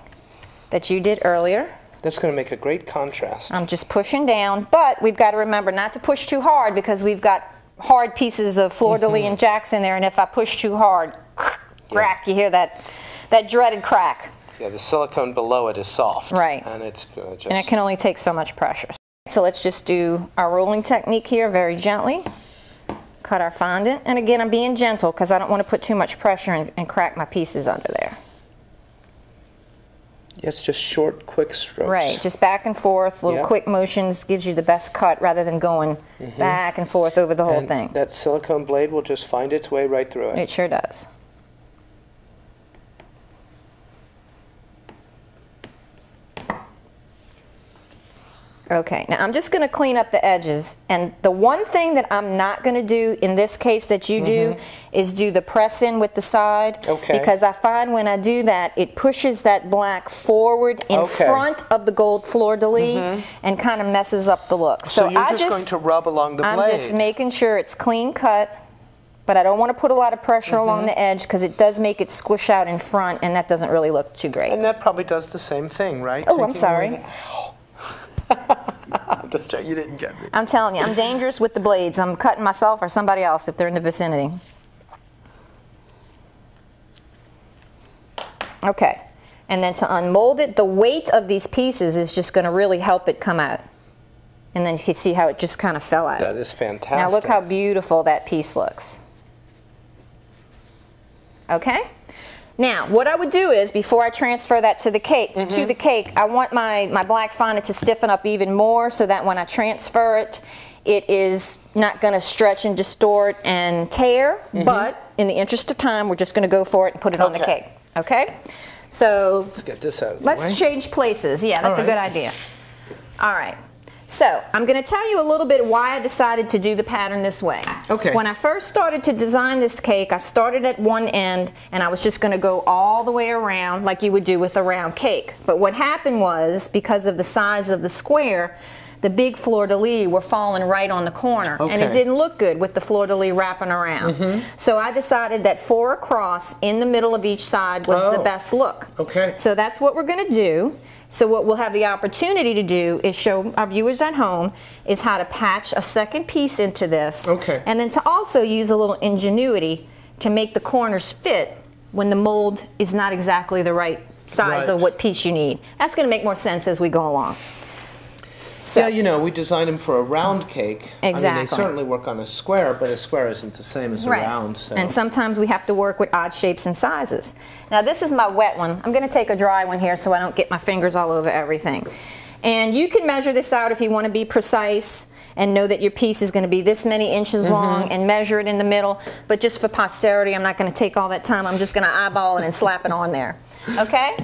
that you did earlier. That's going to make a great contrast. I'm just pushing down, but we've got to remember not to push too hard because we've got hard pieces of fleur de lis and jacks in there, and if I push too hard, crack, you hear that, that dreaded crack, yeah, the silicone below it is soft. Right. And it's just. and it can only take so much pressure. So let's just do our rolling technique here very gently. Cut our fondant, and again, I'm being gentle because I don't want to put too much pressure and, and crack my pieces under there. It's just short, quick strokes. Right, just back and forth, little Yep. quick motions gives you the best cut rather than going mm-hmm. back and forth over the whole. And thing. that silicone blade will just find its way right through it. It sure does. Okay, now I'm just going to clean up the edges. And the one thing that I'm not going to do in this case that you do is do the press in with the side. Mm-hmm. Okay. Because I find when I do that, it pushes that black forward in Okay. front of the gold fleur-de-lis and kind of messes up the look. So, you're I just, going to rub along the I'm blade. just making sure it's clean cut, but I don't want to put a lot of pressure along Mm-hmm. the edge because it does make it squish out in front, and that doesn't really look too great. and that probably does the same thing, right? Oh, I'm sorry. away I'm just you didn't get me. I'm telling you, I'm dangerous with the blades. I'm cutting myself or somebody else if they're in the vicinity. Okay, and then to unmold it, the weight of these pieces is just going to really help it come out. And then you can see how it just kind of fell out. That is fantastic. Now look how beautiful that piece looks. Okay? Now, what I would do is, before I transfer that to the cake, to Mm-hmm. the cake, I want my, my black fondant to stiffen up even more so that when I transfer it, it is not going to stretch and distort and tear, but in the interest of time, we're just going to go for it and put it on the. Cake. Okay? So Let's get this out of the Let's way. change places. Yeah, that's All a good idea. All right. So I'm going to tell you a little bit why I decided to do the pattern this way. Okay. When I first started to design this cake, I started at one end and I was just going to go all the way around like you would do with a round cake. But what happened was, because of the size of the square, the big fleur-de-lis were falling right on the corner. And it didn't look good with the fleur-de-lis wrapping around. Mm-hmm. So I decided that four across in the middle of each side was the Oh. best look. Okay. So that's what we're going to do. So what we'll have the opportunity to do is show our viewers at home is how to patch a second piece into this. Okay. And then to also use a little ingenuity to make the corners fit when the mold is not exactly the right size Right. of what piece you need. That's going to make more sense as we go along. So, yeah, you know, we designed them for a round cake. I mean, Exactly. they certainly work on a square, but a square isn't the same as a round. So. And sometimes we have to work with odd shapes and sizes. Now this is my wet one. I'm going to take a dry one here so I don't get my fingers all over everything. And you can measure this out if you want to be precise and know that your piece is going to be this many inches Mm-hmm. long and measure it in the middle. But just for posterity, I'm not going to take all that time. I'm just going to eyeball it and slap it on there. Okay?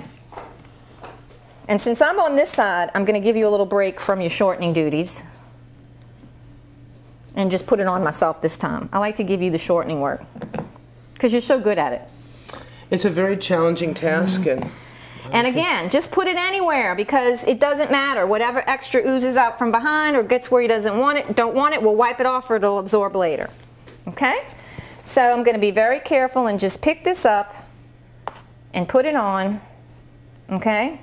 And since I'm on this side, I'm going to give you a little break from your shortening duties and just put it on myself this time. I like to give you the shortening work because you're so good at it. it's a very challenging task, and And again, just put it anywhere because it doesn't matter. Whatever extra oozes out from behind or gets where he doesn't want it, don't want it, we'll wipe it off or it'll absorb later. Okay? So I'm going to be very careful and just pick this up and put it on. Okay?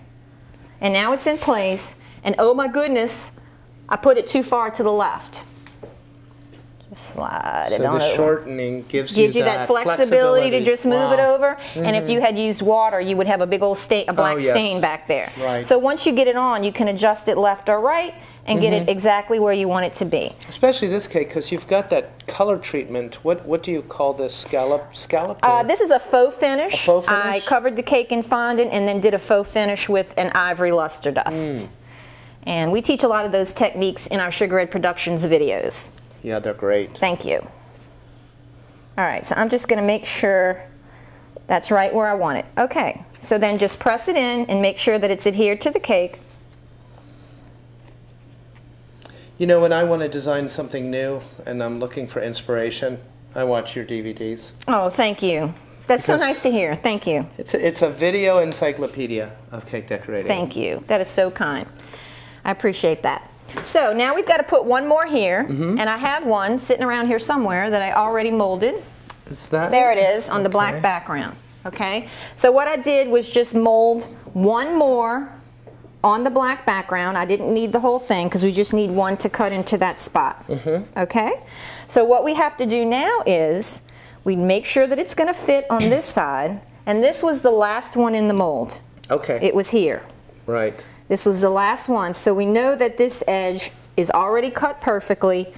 And now it's in place. And oh my goodness, I put it too far to the left. Just slide so it on the over shortening gives, gives you that flexibility, to just move it Wow. over. And if mm-hmm. you had used water, you would have a big old stain, a oh, black Oh, yes. stain back there. Right. So once you get it on, you can adjust it left or right and get it Mm-hmm. exactly where you want it to be. Especially this cake, because you've got that color treatment. What what do you call this? Scallop? Scallop? Uh, this is a faux finish. A faux I covered the cake in fondant and then did a faux finish with an ivory luster dust. Mm. And we teach a lot of those techniques in our Sugar Productions videos. yeah, they're great. Thank you. All right, so I'm just going to make sure that's right where I want it. Okay, so then just press it in and make sure that it's adhered to the cake. You know, when I want to design something new and I'm looking for inspiration, I watch your DVDs. Oh, thank you. That's so nice to hear. Thank you. It's a, it's a video encyclopedia of cake decorating. Thank you. That is so kind. I appreciate that. So now we've got to put one more here, Mm-hmm. and I have one sitting around here somewhere that I already molded. Is that There it is on the black background. Okay, so what I did was just mold one more on the black background. I didn't need the whole thing because we just need one to cut into that spot. Mm-hmm. Okay, so what we have to do now is we make sure that it's going to fit on this side, and this was the last one in the mold. Okay. It was here. right. This was the last one, so we know that this edge is already cut perfectly,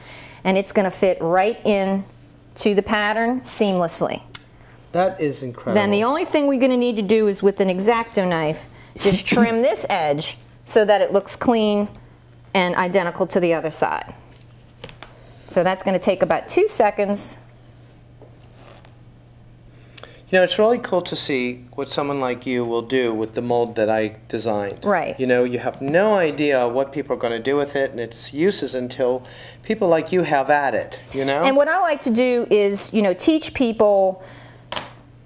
and it's going to fit right in to the pattern seamlessly. That is incredible. Then the only thing we're going to need to do is with an X-Acto knife, just trim this edge so that it looks clean and identical to the other side. So that's going to take about two seconds. You know, it's really cool to see what someone like you will do with the mold that I designed. Right. You know, you have no idea what people are going to do with it and its uses until people like you have at it, you know? And what I like to do is, you know, teach people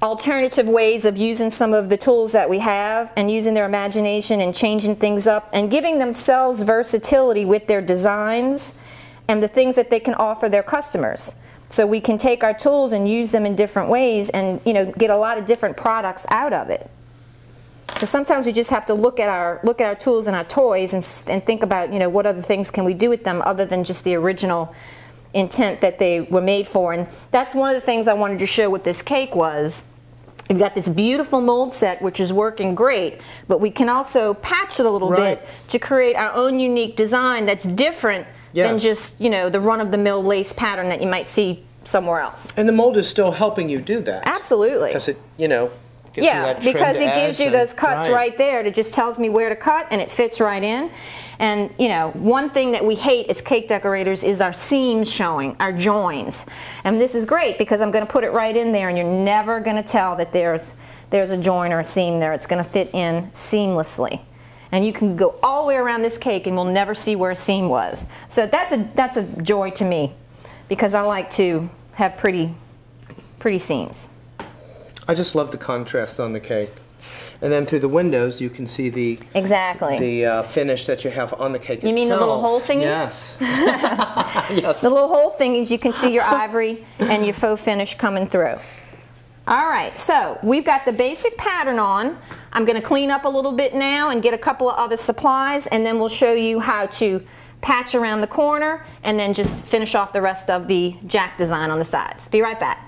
alternative ways of using some of the tools that we have and using their imagination and changing things up and giving themselves versatility with their designs and the things that they can offer their customers. So we can take our tools and use them in different ways and you know get a lot of different products out of it. Because sometimes we just have to look at our look at our tools and our toys and, and think about you know what other things can we do with them other than just the original intent that they were made for. And that's one of the things I wanted to show with this cake was We've got this beautiful mold set which is working great, but we can also patch it a little Right. bit to create our own unique design that's different than just, you know, the run-of-the-mill lace pattern that you might see somewhere else. And the mold is still helping you do that. Absolutely. Because it, you know, gives you Yeah, because it gives you those cuts right. there. It just tells me where to cut and it fits right in. And you know, one thing that we hate as cake decorators is our seams showing, our joins. And this is great because I'm going to put it right in there and you're never going to tell that there's there's a join or a seam there. It's going to fit in seamlessly. And you can go all the way around this cake and we'll never see where a seam was. So that's a that's a joy to me because I like to have pretty pretty seams. I just love the contrast on the cake. And then through the windows, you can see the Exactly. the uh, finish that you have on the cake You mean the little itself. hole thingies? Yes. yes. The little hole thingies, you can see your ivory and your faux finish coming through. All right, so we've got the basic pattern on. I'm going to clean up a little bit now and get a couple of other supplies, and then we'll show you how to patch around the corner and then just finish off the rest of the jack design on the sides. Be right back.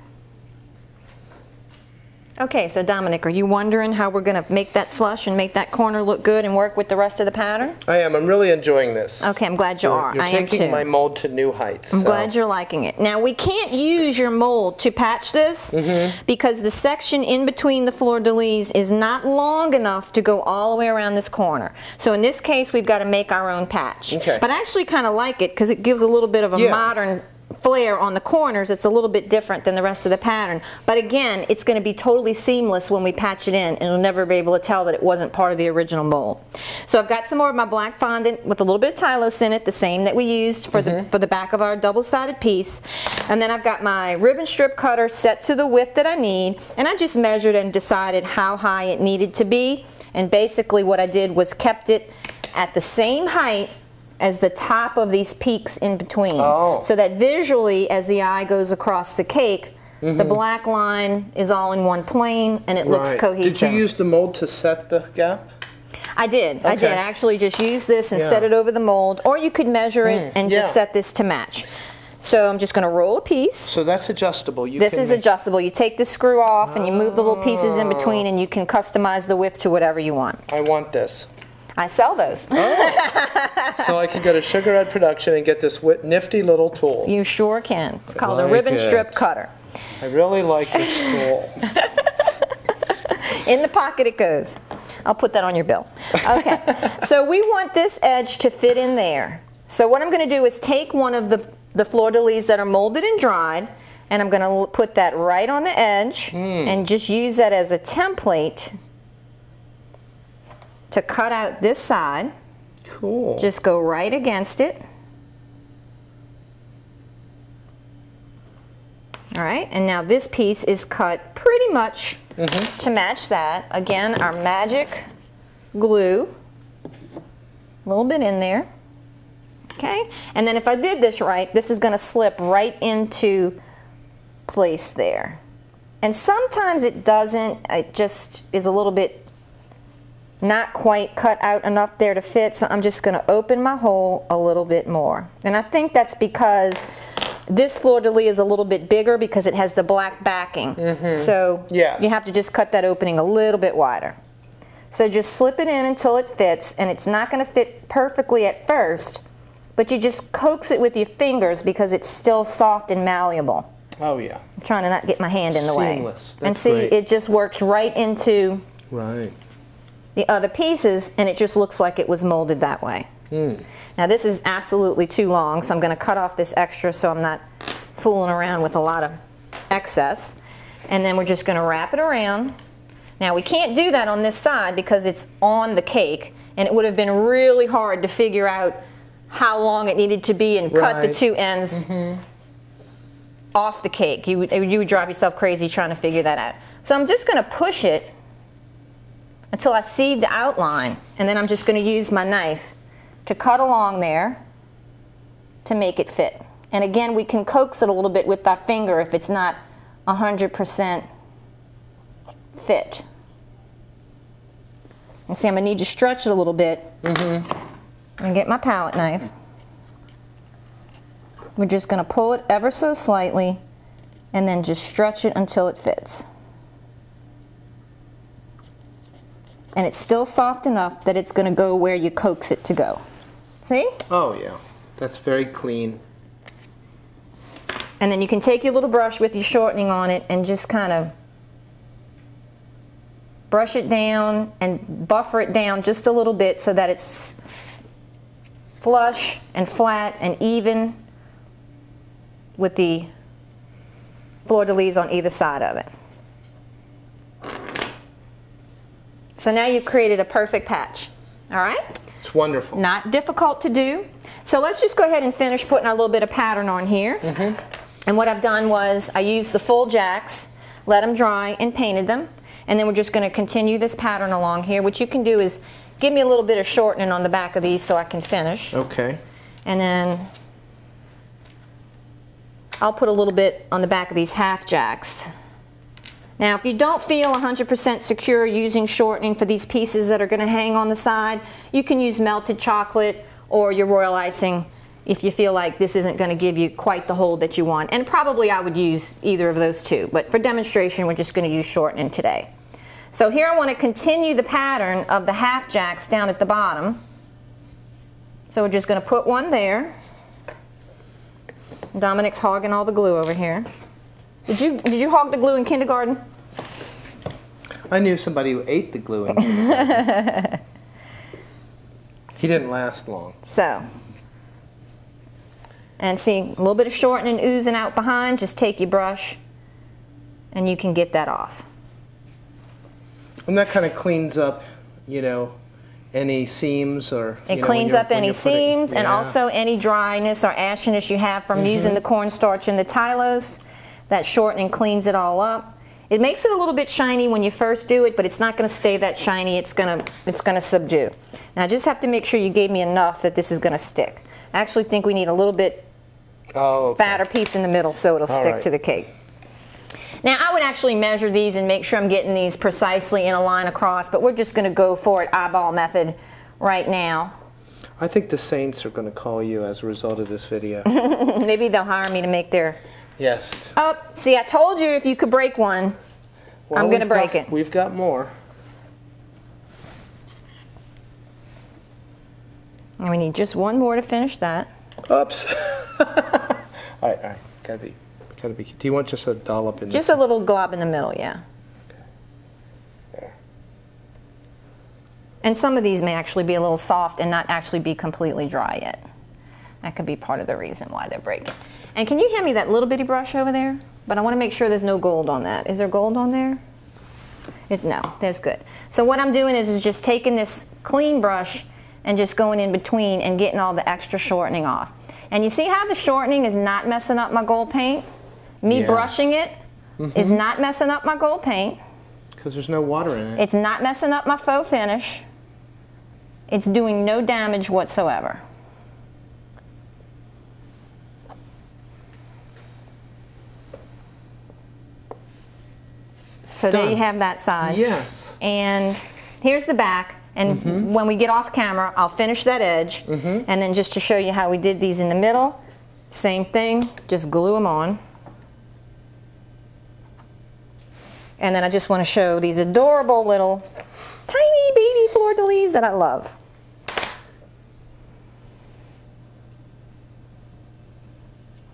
Okay, so Dominic, are you wondering how we're going to make that flush and make that corner look good and work with the rest of the pattern? I am. I'm really enjoying this. Okay, I'm glad you You're, are. you're I am taking my mold to new heights. I'm so- glad you're liking it. Now we can't use your mold to patch this Mm-hmm. because the section in between the fleur-de-lis is not long enough to go all the way around this corner. So in this case, we've got to make our own patch. Okay. But I actually kind of like it because it gives a little bit of a Yeah. modern flair on the corners. It's a little bit different than the rest of the pattern. But again, it's going to be totally seamless when we patch it in and you'll never be able to tell that it wasn't part of the original mold. So I've got some more of my black fondant with a little bit of Tylose in it, the same that we used for the mm-hmm. for the back of our double-sided piece. And then I've got my ribbon strip cutter set to the width that I need and I just measured and decided how high it needed to be and basically what I did was kept it at the same height as the top of these peaks in between. Oh. So that visually, as the eye goes across the cake, the black line is all in one plane and it looks Mm-hmm. Cohesive. Did you use the mold to set the gap? I did. I did. I actually just use this and Yeah. set it over the mold, or you could measure it and yeah. just set this to match. So I'm just going to roll a piece. So that's adjustable. You This is adjustable. You take the screw off and you move the little pieces in between and you can customize the width to whatever you want. I want this. I sell those. Oh. so I can go to Sugar Ed Production and get this nifty little tool. You sure can. It's called a ribbon it. strip cutter. I really like this tool. In the pocket it goes. I'll put that on your bill. Okay, so we want this edge to fit in there. So what I'm going to do is take one of the, the fleur-de-lis that are molded and dried, and I'm going to put that right on the edge hmm. and just use that as a template to cut out this side. Cool. Just go right against it. All right, and now this piece is cut pretty much mm-hmm. to match that. Again, our magic glue, a little bit in there. Okay, and then if I did this right, this is going to slip right into place there. And sometimes it doesn't, it just is a little bit not quite cut out enough there to fit, so I'm just going to open my hole a little bit more. And I think that's because this fleur-de-lis is a little bit bigger because it has the black backing. Mm-hmm. So Yes. you have to just cut that opening a little bit wider. So just slip it in until it fits, and it's not going to fit perfectly at first, but you just coax it with your fingers because it's still soft and malleable. oh yeah. I'm trying to not get my hand in the way. Seamless. and see, great. it just works right into Right. The other pieces and it just looks like it was molded that way. Hmm. Now this is absolutely too long, so I'm going to cut off this extra so I'm not fooling around with a lot of excess. And then we're just going to wrap it around. Now we can't do that on this side because it's on the cake and it would have been really hard to figure out how long it needed to be and cut the two ends mm-hmm. off the cake. You would, you would drive yourself crazy trying to figure that out. So I'm just going to push it until I see the outline and then I'm just going to use my knife to cut along there to make it fit. And again, we can coax it a little bit with our finger if it's not 100% fit. And see, I'm going to need to stretch it a little bit. Mm-hmm. And get my palette knife. We're just going to pull it ever so slightly and then just stretch it until it fits. And it's still soft enough that it's going to go where you coax it to go. See? Oh, yeah. That's very clean. And then you can take your little brush with your shortening on it and just kind of brush it down and buffer it down just a little bit so that it's flush and flat and even with the fleur-de-lis on either side of it. So now you've created a perfect patch. All right? It's wonderful. Not difficult to do. So let's just go ahead and finish putting our little bit of pattern on here. Mm-hmm. And what I've done was I used the full jacks, let them dry, and painted them. And then we're just going to continue this pattern along here. What you can do is give me a little bit of shortening on the back of these so I can finish. Okay. And then I'll put a little bit on the back of these half jacks. Now, if you don't feel 100% secure using shortening for these pieces that are going to hang on the side, you can use melted chocolate or your royal icing if you feel like this isn't going to give you quite the hold that you want. And probably I would use either of those two, but for demonstration, we're just going to use shortening today. So here I want to continue the pattern of the half jacks down at the bottom. So we're just going to put one there. Dominic's hogging all the glue over here. Did you did you hog the glue in kindergarten? I knew somebody who ate the glue. In kindergarten. he didn't last long. So, and see a little bit of shortening oozing out behind. Just take your brush, and you can get that off. And that kind of cleans up, you know, any seams or. It know, cleans up any putting- seams and also any dryness or ashiness you have from using mm-hmm. the cornstarch and the tylose. That shortening cleans it all up. It makes it a little bit shiny when you first do it, but it's not going to stay that shiny. It's going to it's going to subdue. Now I just have to make sure you gave me enough that this is going to stick. I actually think we need a little bit Oh, okay. fatter piece in the middle so it'll All stick right. to the cake. Now I would actually measure these and make sure I'm getting these precisely in a line across, but we're just going to go for it eyeball method right now. I think the Saints are going to call you as a result of this video. Maybe they'll hire me to make their. Yes. Oh, see, I told you if you could break one. Well, I'm gonna break got- it. We've got more. And we need just one more to finish that. Oops. all right, all right. Gotta be, gotta be. Do you want just a dollop in Just a little glob in the middle, yeah. There. And some of these may actually be a little soft and not actually be completely dry yet. That could be part of the reason why they're breaking. And can you hand me that little bitty brush over there? But I want to make sure there's no gold on that. Is there gold on there? It, no, that's good. So what I'm doing is, is just taking this clean brush and just going in between and getting all the extra shortening off. And you see how the shortening is not messing up my gold paint? Me Yeah. brushing it is mm-hmm. not messing up my gold paint. Because there's no water in it. It's not messing up my faux finish. It's doing no damage whatsoever. So there you have that side. Yes. And here's the back. And mm-hmm. when we get off camera, I'll finish that edge. Mm-hmm. And then just to show you how we did these in the middle, same thing, just glue them on. And then I just want to show these adorable little tiny baby fleur-de-lis that I love.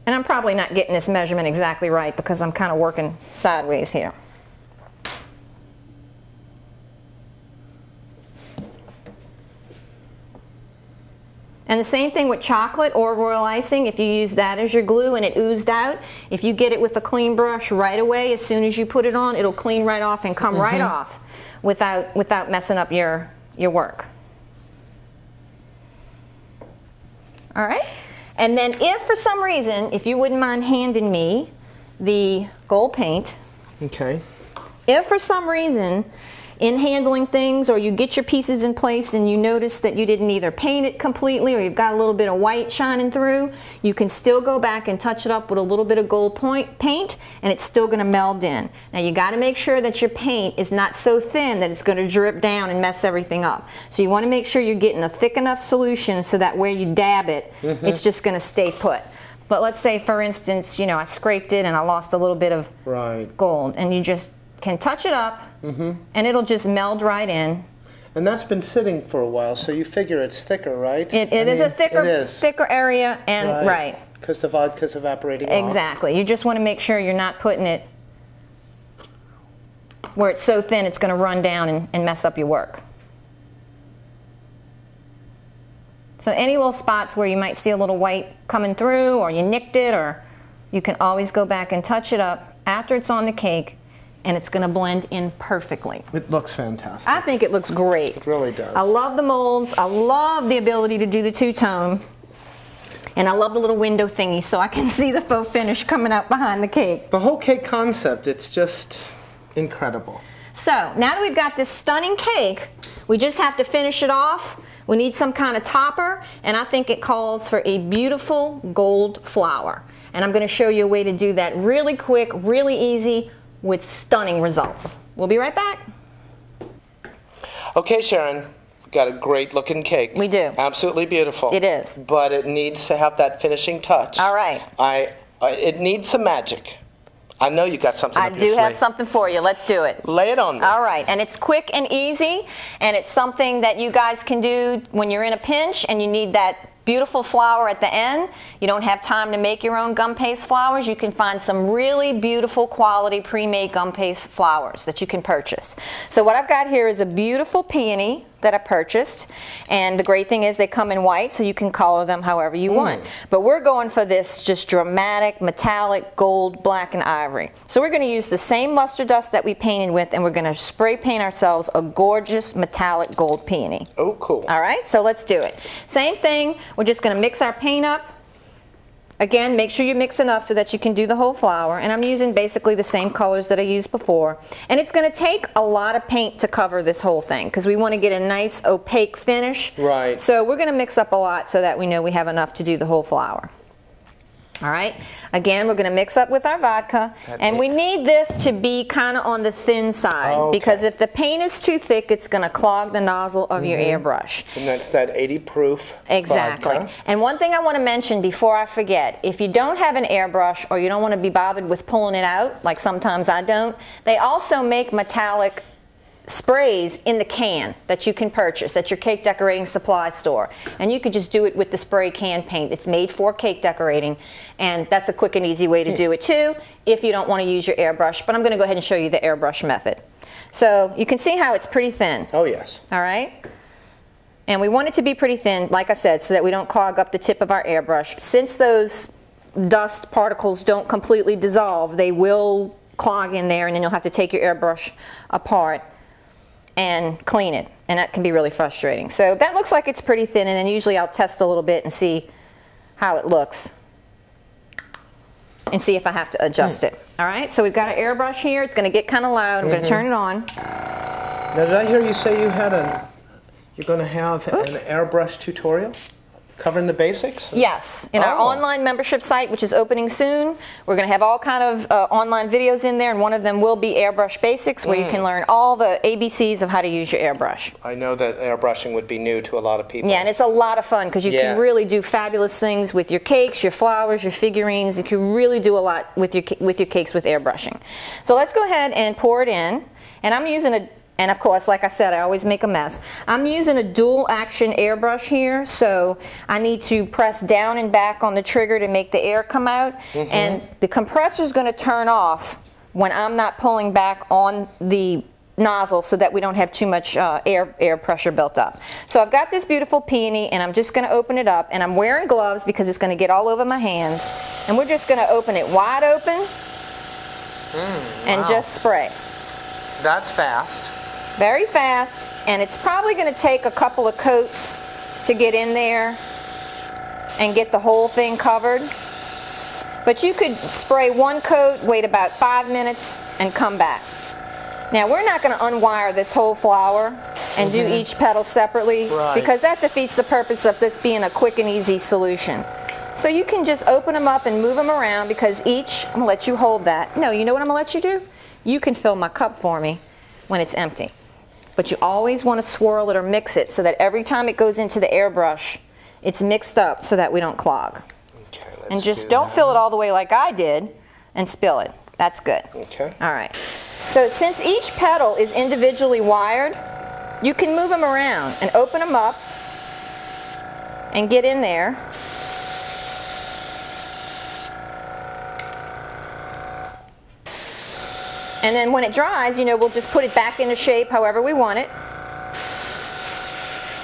And I'm probably not getting this measurement exactly right because I'm kind of working sideways here. And the same thing with chocolate or royal icing. If you use that as your glue and it oozed out, if you get it with a clean brush right away, as soon as you put it on, it'll clean right off and come right mm-hmm. off without, without messing up your, your work. All right? And then if for some reason, if you wouldn't mind handing me the gold paint, Okay. if for some reason in handling things or you get your pieces in place and you notice that you didn't either paint it completely or you've got a little bit of white shining through, you can still go back and touch it up with a little bit of gold point paint and it's still going to meld in. Now you got to make sure that your paint is not so thin that it's going to drip down and mess everything up. So you want to make sure you're getting a thick enough solution so that where you dab it, mm-hmm. it's just going to stay put. But let's say for instance, you know, I scraped it and I lost a little bit of Right. gold and you just can touch it up mm-hmm. and it'll just meld right in. And that's been sitting for a while, so you figure it's thicker, right? It, it is mean, a thicker, is. thicker area and right. Because the vodka's evaporating off. Exactly. You just want to make sure you're not putting it where it's so thin it's going to run down and, and mess up your work. So any little spots where you might see a little white coming through or you nicked it or you can always go back and touch it up after it's on the cake and it's going to blend in perfectly. It looks fantastic. I think it looks great. It really does. I love the molds. I love the ability to do the two-tone. And I love the little window thingy so I can see the faux finish coming out behind the cake. the whole cake concept, it's just incredible. So now that we've got this stunning cake, we just have to finish it off. We need some kind of topper, and I think it calls for a beautiful gold flower. And I'm gonna show you a way to do that really quick, really easy, with stunning results. We'll be right back. Okay, Sharon, got a great looking cake. We do. Absolutely beautiful. It is. But it needs to have that finishing touch. All right. I, I it needs some magic. I know you got something I do have sleeve. something for you. Let's do it. Lay it on me. All right, and it's quick and easy, and it's something that you guys can do when you're in a pinch and you need that beautiful flower at the end. You don't have time to make your own gum paste flowers. You can find some really beautiful quality pre-made gum paste flowers that you can purchase. So what I've got here is a beautiful peony that I purchased, and the great thing is they come in white, so you can color them however you mm. want. But we're going for this just dramatic, metallic, gold, black, and ivory. So we're going to use the same luster dust that we painted with, and we're going to spray paint ourselves a gorgeous metallic gold peony. Oh, cool. All right, so let's do it. Same thing, we're just going to mix our paint up. Again, make sure you mix enough so that you can do the whole flower. And I'm using basically the same colors that I used before. And it's going to take a lot of paint to cover this whole thing because we want to get a nice opaque finish. Right. So we're going to mix up a lot so that we know we have enough to do the whole flower. All right. Again, we're going to mix up with our vodka, and we need this to be kind of on the thin side Okay. because if the paint is too thick, it's going to clog the nozzle of your mm-hmm. airbrush. And that's that 80 proof. Exactly. vodka. And one thing I want to mention before I forget, if you don't have an airbrush or you don't want to be bothered with pulling it out, like sometimes I don't, they also make metallic sprays in the can that you can purchase at your cake decorating supply store. And you could just do it with the spray can paint. It's made for cake decorating, and that's a quick and easy way to do it too if you don't want to use your airbrush. But I'm going to go ahead and show you the airbrush method. So you can see how it's pretty thin. Oh, yes. All right? And we want it to be pretty thin, like I said, so that we don't clog up the tip of our airbrush. Since those dust particles don't completely dissolve, they will clog in there and then you'll have to take your airbrush apart and clean it. And that can be really frustrating. So that looks like it's pretty thin and then usually I'll test a little bit and see how it looks and see if I have to adjust hmm. it. All right, so we've got an airbrush here. It's going to get kind of loud. I'm going to turn it on. Now, did I hear you say you had a, you're going to have an airbrush tutorial covering the basics? Yes, in our Oh. online membership site, which is opening soon, we're going to have all kind of uh, online videos in there, and one of them will be Airbrush Basics, where you Mm. can learn all the ABCs of how to use your airbrush. I know that airbrushing would be new to a lot of people. Yeah, and it's a lot of fun because you Yeah. can really do fabulous things with your cakes, your flowers, your figurines. You can really do a lot with your with your cakes with airbrushing. So let's go ahead and pour it in, and I'm using a. And of course, like I said, I always make a mess. I'm using a dual action airbrush here, so I need to press down and back on the trigger to make the air come out. And the compressor is going to turn off when I'm not pulling back on the nozzle so that we don't have too much uh, air, air pressure built up. So I've got this beautiful peony and I'm just going to open it up and I'm wearing gloves because it's going to get all over my hands. And we're just going to open it wide open and wow. just spray. That's fast. Very fast and it's probably going to take a couple of coats to get in there and get the whole thing covered. But you could spray one coat, wait about five minutes, and come back. Now we're not going to unwire this whole flower and do mm-hmm. each petal separately Right. because that defeats the purpose of this being a quick and easy solution. So you can just open them up and move them around because each, I'm going to let you hold that. No, you know what I'm going to let you do? You can fill my cup for me when it's empty. But you always want to swirl it or mix it so that every time it goes into the airbrush, it's mixed up so that we don't clog. Okay, let's And just do don't that. fill it all the way like I did and spill it. That's good. Okay. All right. So since each petal is individually wired, you can move them around and open them up and get in there. And then when it dries, you know, we'll just put it back into shape however we want it.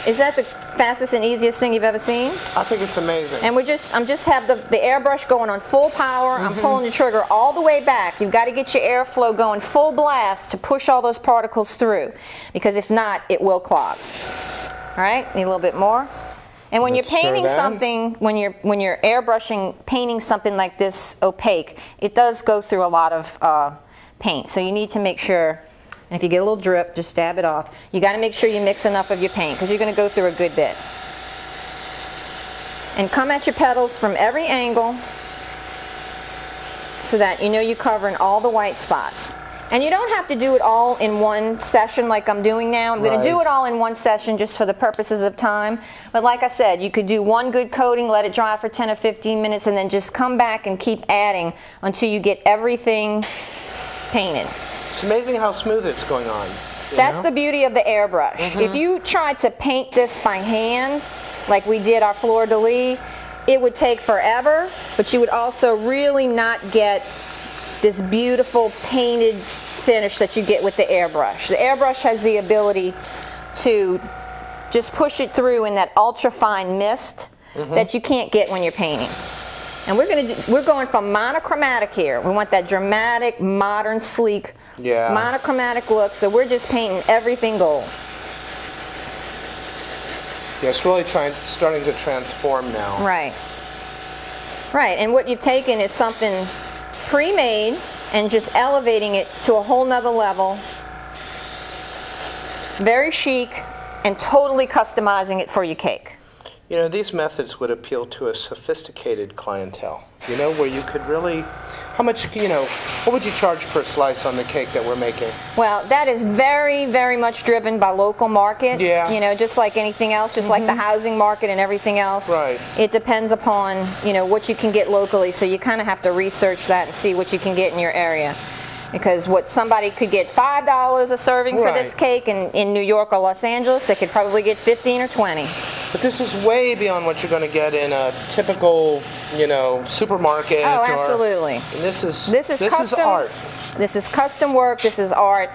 Is that the fastest and easiest thing you've ever seen? I think it's amazing. And we just, I'm just have the, the airbrush going on full power. I'm Mm-hmm. pulling the trigger all the way back. You've got to get your airflow going full blast to push all those particles through, because if not, it will clog. All right, need a little bit more. And when Let's you're painting something, when you're when you're airbrushing, painting something like this opaque, it does go through a lot of uh, paint. So you need to make sure. And if you get a little drip, just dab it off. You got to make sure you mix enough of your paint because you're going to go through a good bit and come at your petals from every angle so that you know you're covering all the white spots. And you don't have to do it all in one session like I'm doing now. I'm going to do it all in one session just for the purposes of time. But like I said, you could do one good coating, let it dry for 10 or 15 minutes, and then just come back and keep adding until you get everything painted. It's amazing how smooth it's going on. That's know? the beauty of the airbrush. Mm-hmm. If you tried to paint this by hand, like we did our fleur de lis, it would take forever, but you would also really not get this beautiful painted finish that you get with the airbrush. The airbrush has the ability to just push it through in that ultra fine mist Mm-hmm. that you can't get when you're painting. And we're going to we're going from monochromatic here. We want that dramatic, modern, sleek, Yeah. monochromatic look. So we're just painting everything gold. Yeah, it's really trying, starting to transform now. Right. Right. And what you've taken is something pre-made and just elevating it to a whole nother level. Very chic and totally customizing it for your cake. You know, these methods would appeal to a sophisticated clientele. You know, where you could really, how much, you know, what would you charge per slice on the cake that we're making? Well, that is very, very much driven by local market. Yeah. Mm-hmm. You know, just like anything else, just like the housing market and everything else. Right. It depends upon, you know, what you can get locally. So you kind of have to research that and see what you can get in your area. Because what somebody could get $5 a serving for this cake in, in New York or Los Angeles, they could probably get 15 or 20. But this is way beyond what you're going to get in a typical, you know, supermarket. Oh, or- absolutely. and this is This is custom. art. This is custom work. This is art,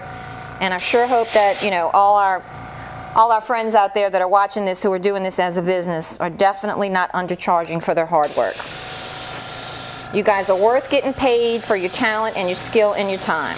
and I sure hope that you know all our all our friends out there that are watching this who are doing this as a business are definitely not undercharging for their hard work. You guys are worth getting paid for your talent and your skill and your time.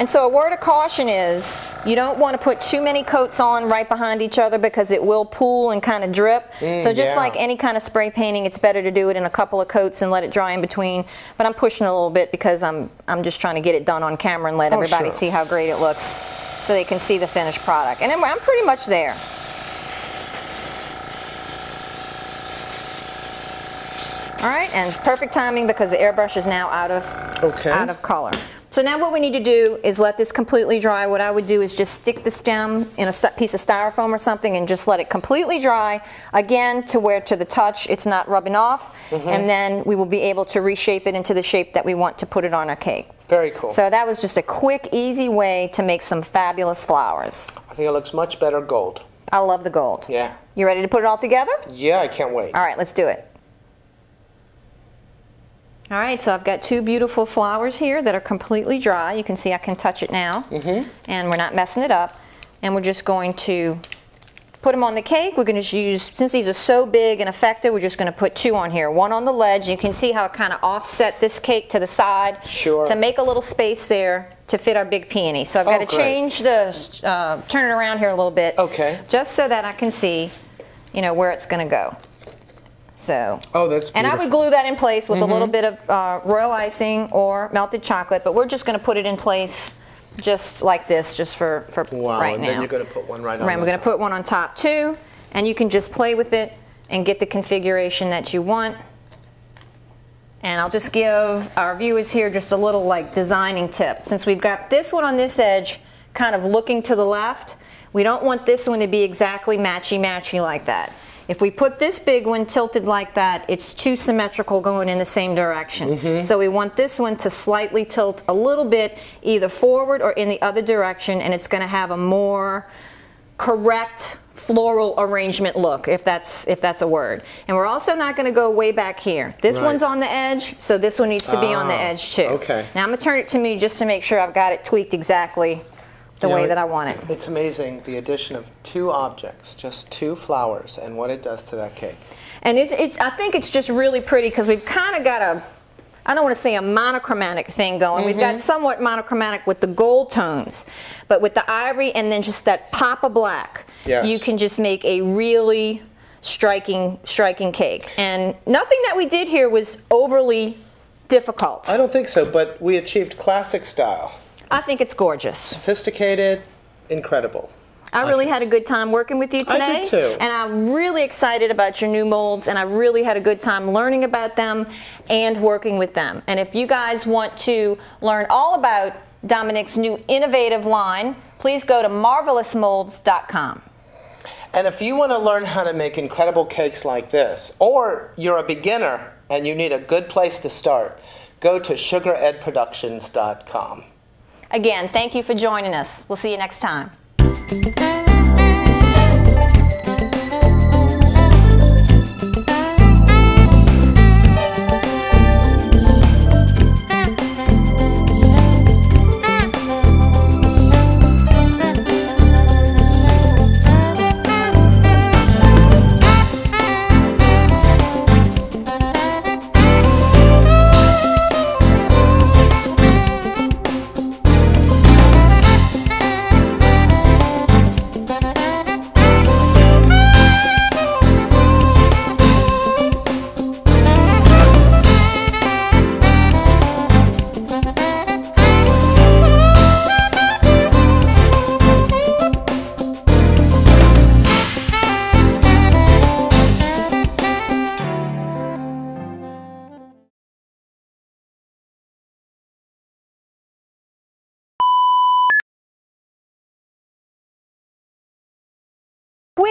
And so a word of caution is you don't want to put too many coats on right behind each other because it will pool and kind of drip. so mm, just yeah. like any kind of spray painting, it's better to do it in a couple of coats and let it dry in between. But I'm pushing a little bit because I'm I'm just trying to get it done on camera and let Oh, everybody sure. see how great it looks so they can see the finished product. And I'm, I'm pretty much there. All right, and perfect timing because the airbrush is now out of Okay. out of color. So now what we need to do is let this completely dry. What I would do is just stick the stem in a piece of styrofoam or something and just let it completely dry. Again, to where to the touch it's not rubbing off. Mm-hmm. And then we will be able to reshape it into the shape that we want to put it on our cake. Very cool. So that was just a quick, easy way to make some fabulous flowers. I think it looks much better gold. I love the gold. Yeah. You ready to put it all together? Yeah, I can't wait. All right, let's do it. All right, so I've got two beautiful flowers here that are completely dry. You can see I can touch it now. And we're not messing it up. And we're just going to put them on the cake. We're going to use, since these are so big and effective, we're just going to put two on here. One on the ledge. You can see how it kind of offset this cake to the side. Sure. To make a little space there to fit our big peony. So I've got Oh, to great. change the, uh, turn it around here a little bit. Okay. Just so that I can see, you know, where it's going to go. So. Oh, that's And I would glue that in place with a little bit of uh, royal icing or melted chocolate, but we're just going to put it in place just like this, just for, for Wow, right and now. then you're going to put one right on Right, the we're going to put one on top too, and you can just play with it and get the configuration that you want. And I'll just give our viewers here just a little like designing tip. Since we've got this one on this edge kind of looking to the left, we don't want this one to be exactly matchy-matchy like that. If we put this big one tilted like that, it's too symmetrical going in the same direction. So we want this one to slightly tilt a little bit either forward or in the other direction, and it's going to have a more correct floral arrangement look, if that's if that's a word. And we're also not going to go way back here. This Right. one's on the edge, so this one needs to be on the Ah, edge too. okay. Now I'm going to turn it to me just to make sure I've got it tweaked exactly the You know, way that I want it. It's amazing the addition of two objects, just two flowers, and what it does to that cake. And it's, it's I think it's just really pretty because we've kind of got a, I don't want to say a monochromatic thing going. We've Mm-hmm. got somewhat monochromatic with the gold tones, but with the ivory and then just that pop of black, Yes. you can just make a really striking, striking cake. And nothing that we did here was overly difficult. I don't think so, but we achieved classic style. I think it's gorgeous. Sophisticated, incredible. I really had a good time working with you I today. did too. And I'm really excited about your new molds, and I really had a good time learning about them and working with them. And if you guys want to learn all about Dominic's new innovative line, please go to marvelousmolds.com. And if you want to learn how to make incredible cakes like this, or you're a beginner and you need a good place to start, go to sugaredproductions.com. Again, thank you for joining us. We'll see you next time.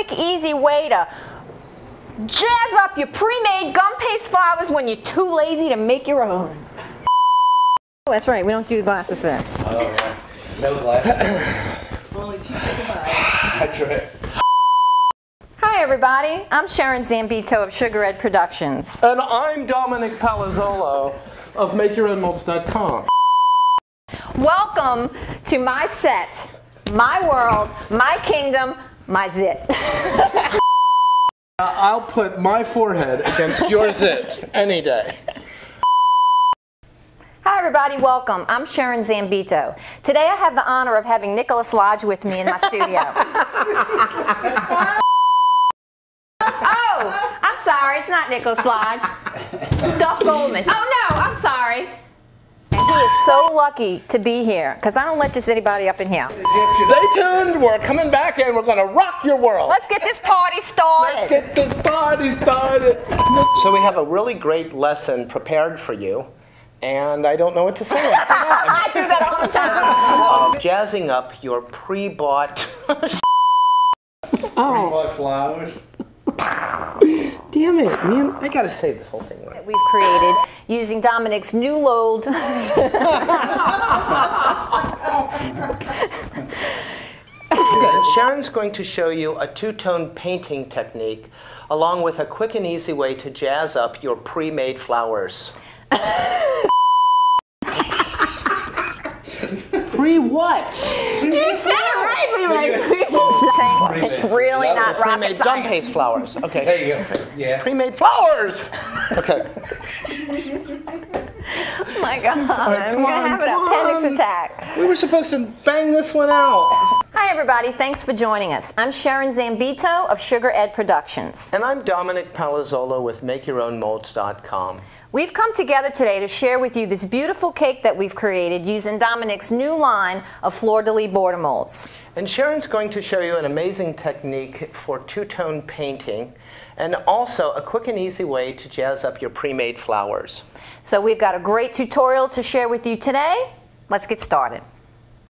Quick, easy way to jazz up your pre-made gum paste flowers when you're too lazy to make your own. Oh, that's right. We don't do glasses for that. No glasses. Only two sets of eyes. That's right. Hi, everybody. I'm Sharon Zambito of Sugar Ed Productions. And I'm Dominic Palazzolo of MakeYourOwnMolds.com. Welcome to my set, my world, my kingdom, my zit. Uh, I'll put my forehead against your zit any day. Hi, everybody. Welcome. I'm Sharon Zambito. Today I have the honor of having Nicholas Lodge with me in my studio. oh, I'm sorry. It's not Nicholas Lodge. It's Duff Goldman. Oh, no. I'm sorry. And he is so lucky to be here because I don't let just anybody up in here. Stay tuned. We're coming back and we're going to rock your world. Let's get this party started. Let's get this party started. So we have a really great lesson prepared for you, and I don't know what to say. I do that all the time. Of jazzing up your pre-bought. pre-bought flowers. Damn it, man! I gotta say this whole thing right. We've created using Dominic's new load. And Sharon's going to show you a two-tone painting technique, along with a quick and easy way to jazz up your pre-made flowers. Pre what? You said it right, we were like, It's really not rocket Pre-made gum science. paste flowers. Okay. There you go. Yeah. Pre-made flowers. Okay. Oh my God, I'm gonna on, have an come appendix on. attack. We were supposed to bang this one out. Hi everybody, thanks for joining us. I'm Sharon Zambito of Sugar Ed Productions. And I'm Dominic Palazzolo with MakeYourOwnMolds.com. We've come together today to share with you this beautiful cake that we've created using Dominic's new line of fleur-de-lis border molds. And Sharon's going to show you an amazing technique for two-tone painting and also a quick and easy way to jazz up your pre-made flowers. So we've got a great tutorial to share with you today. Let's get started.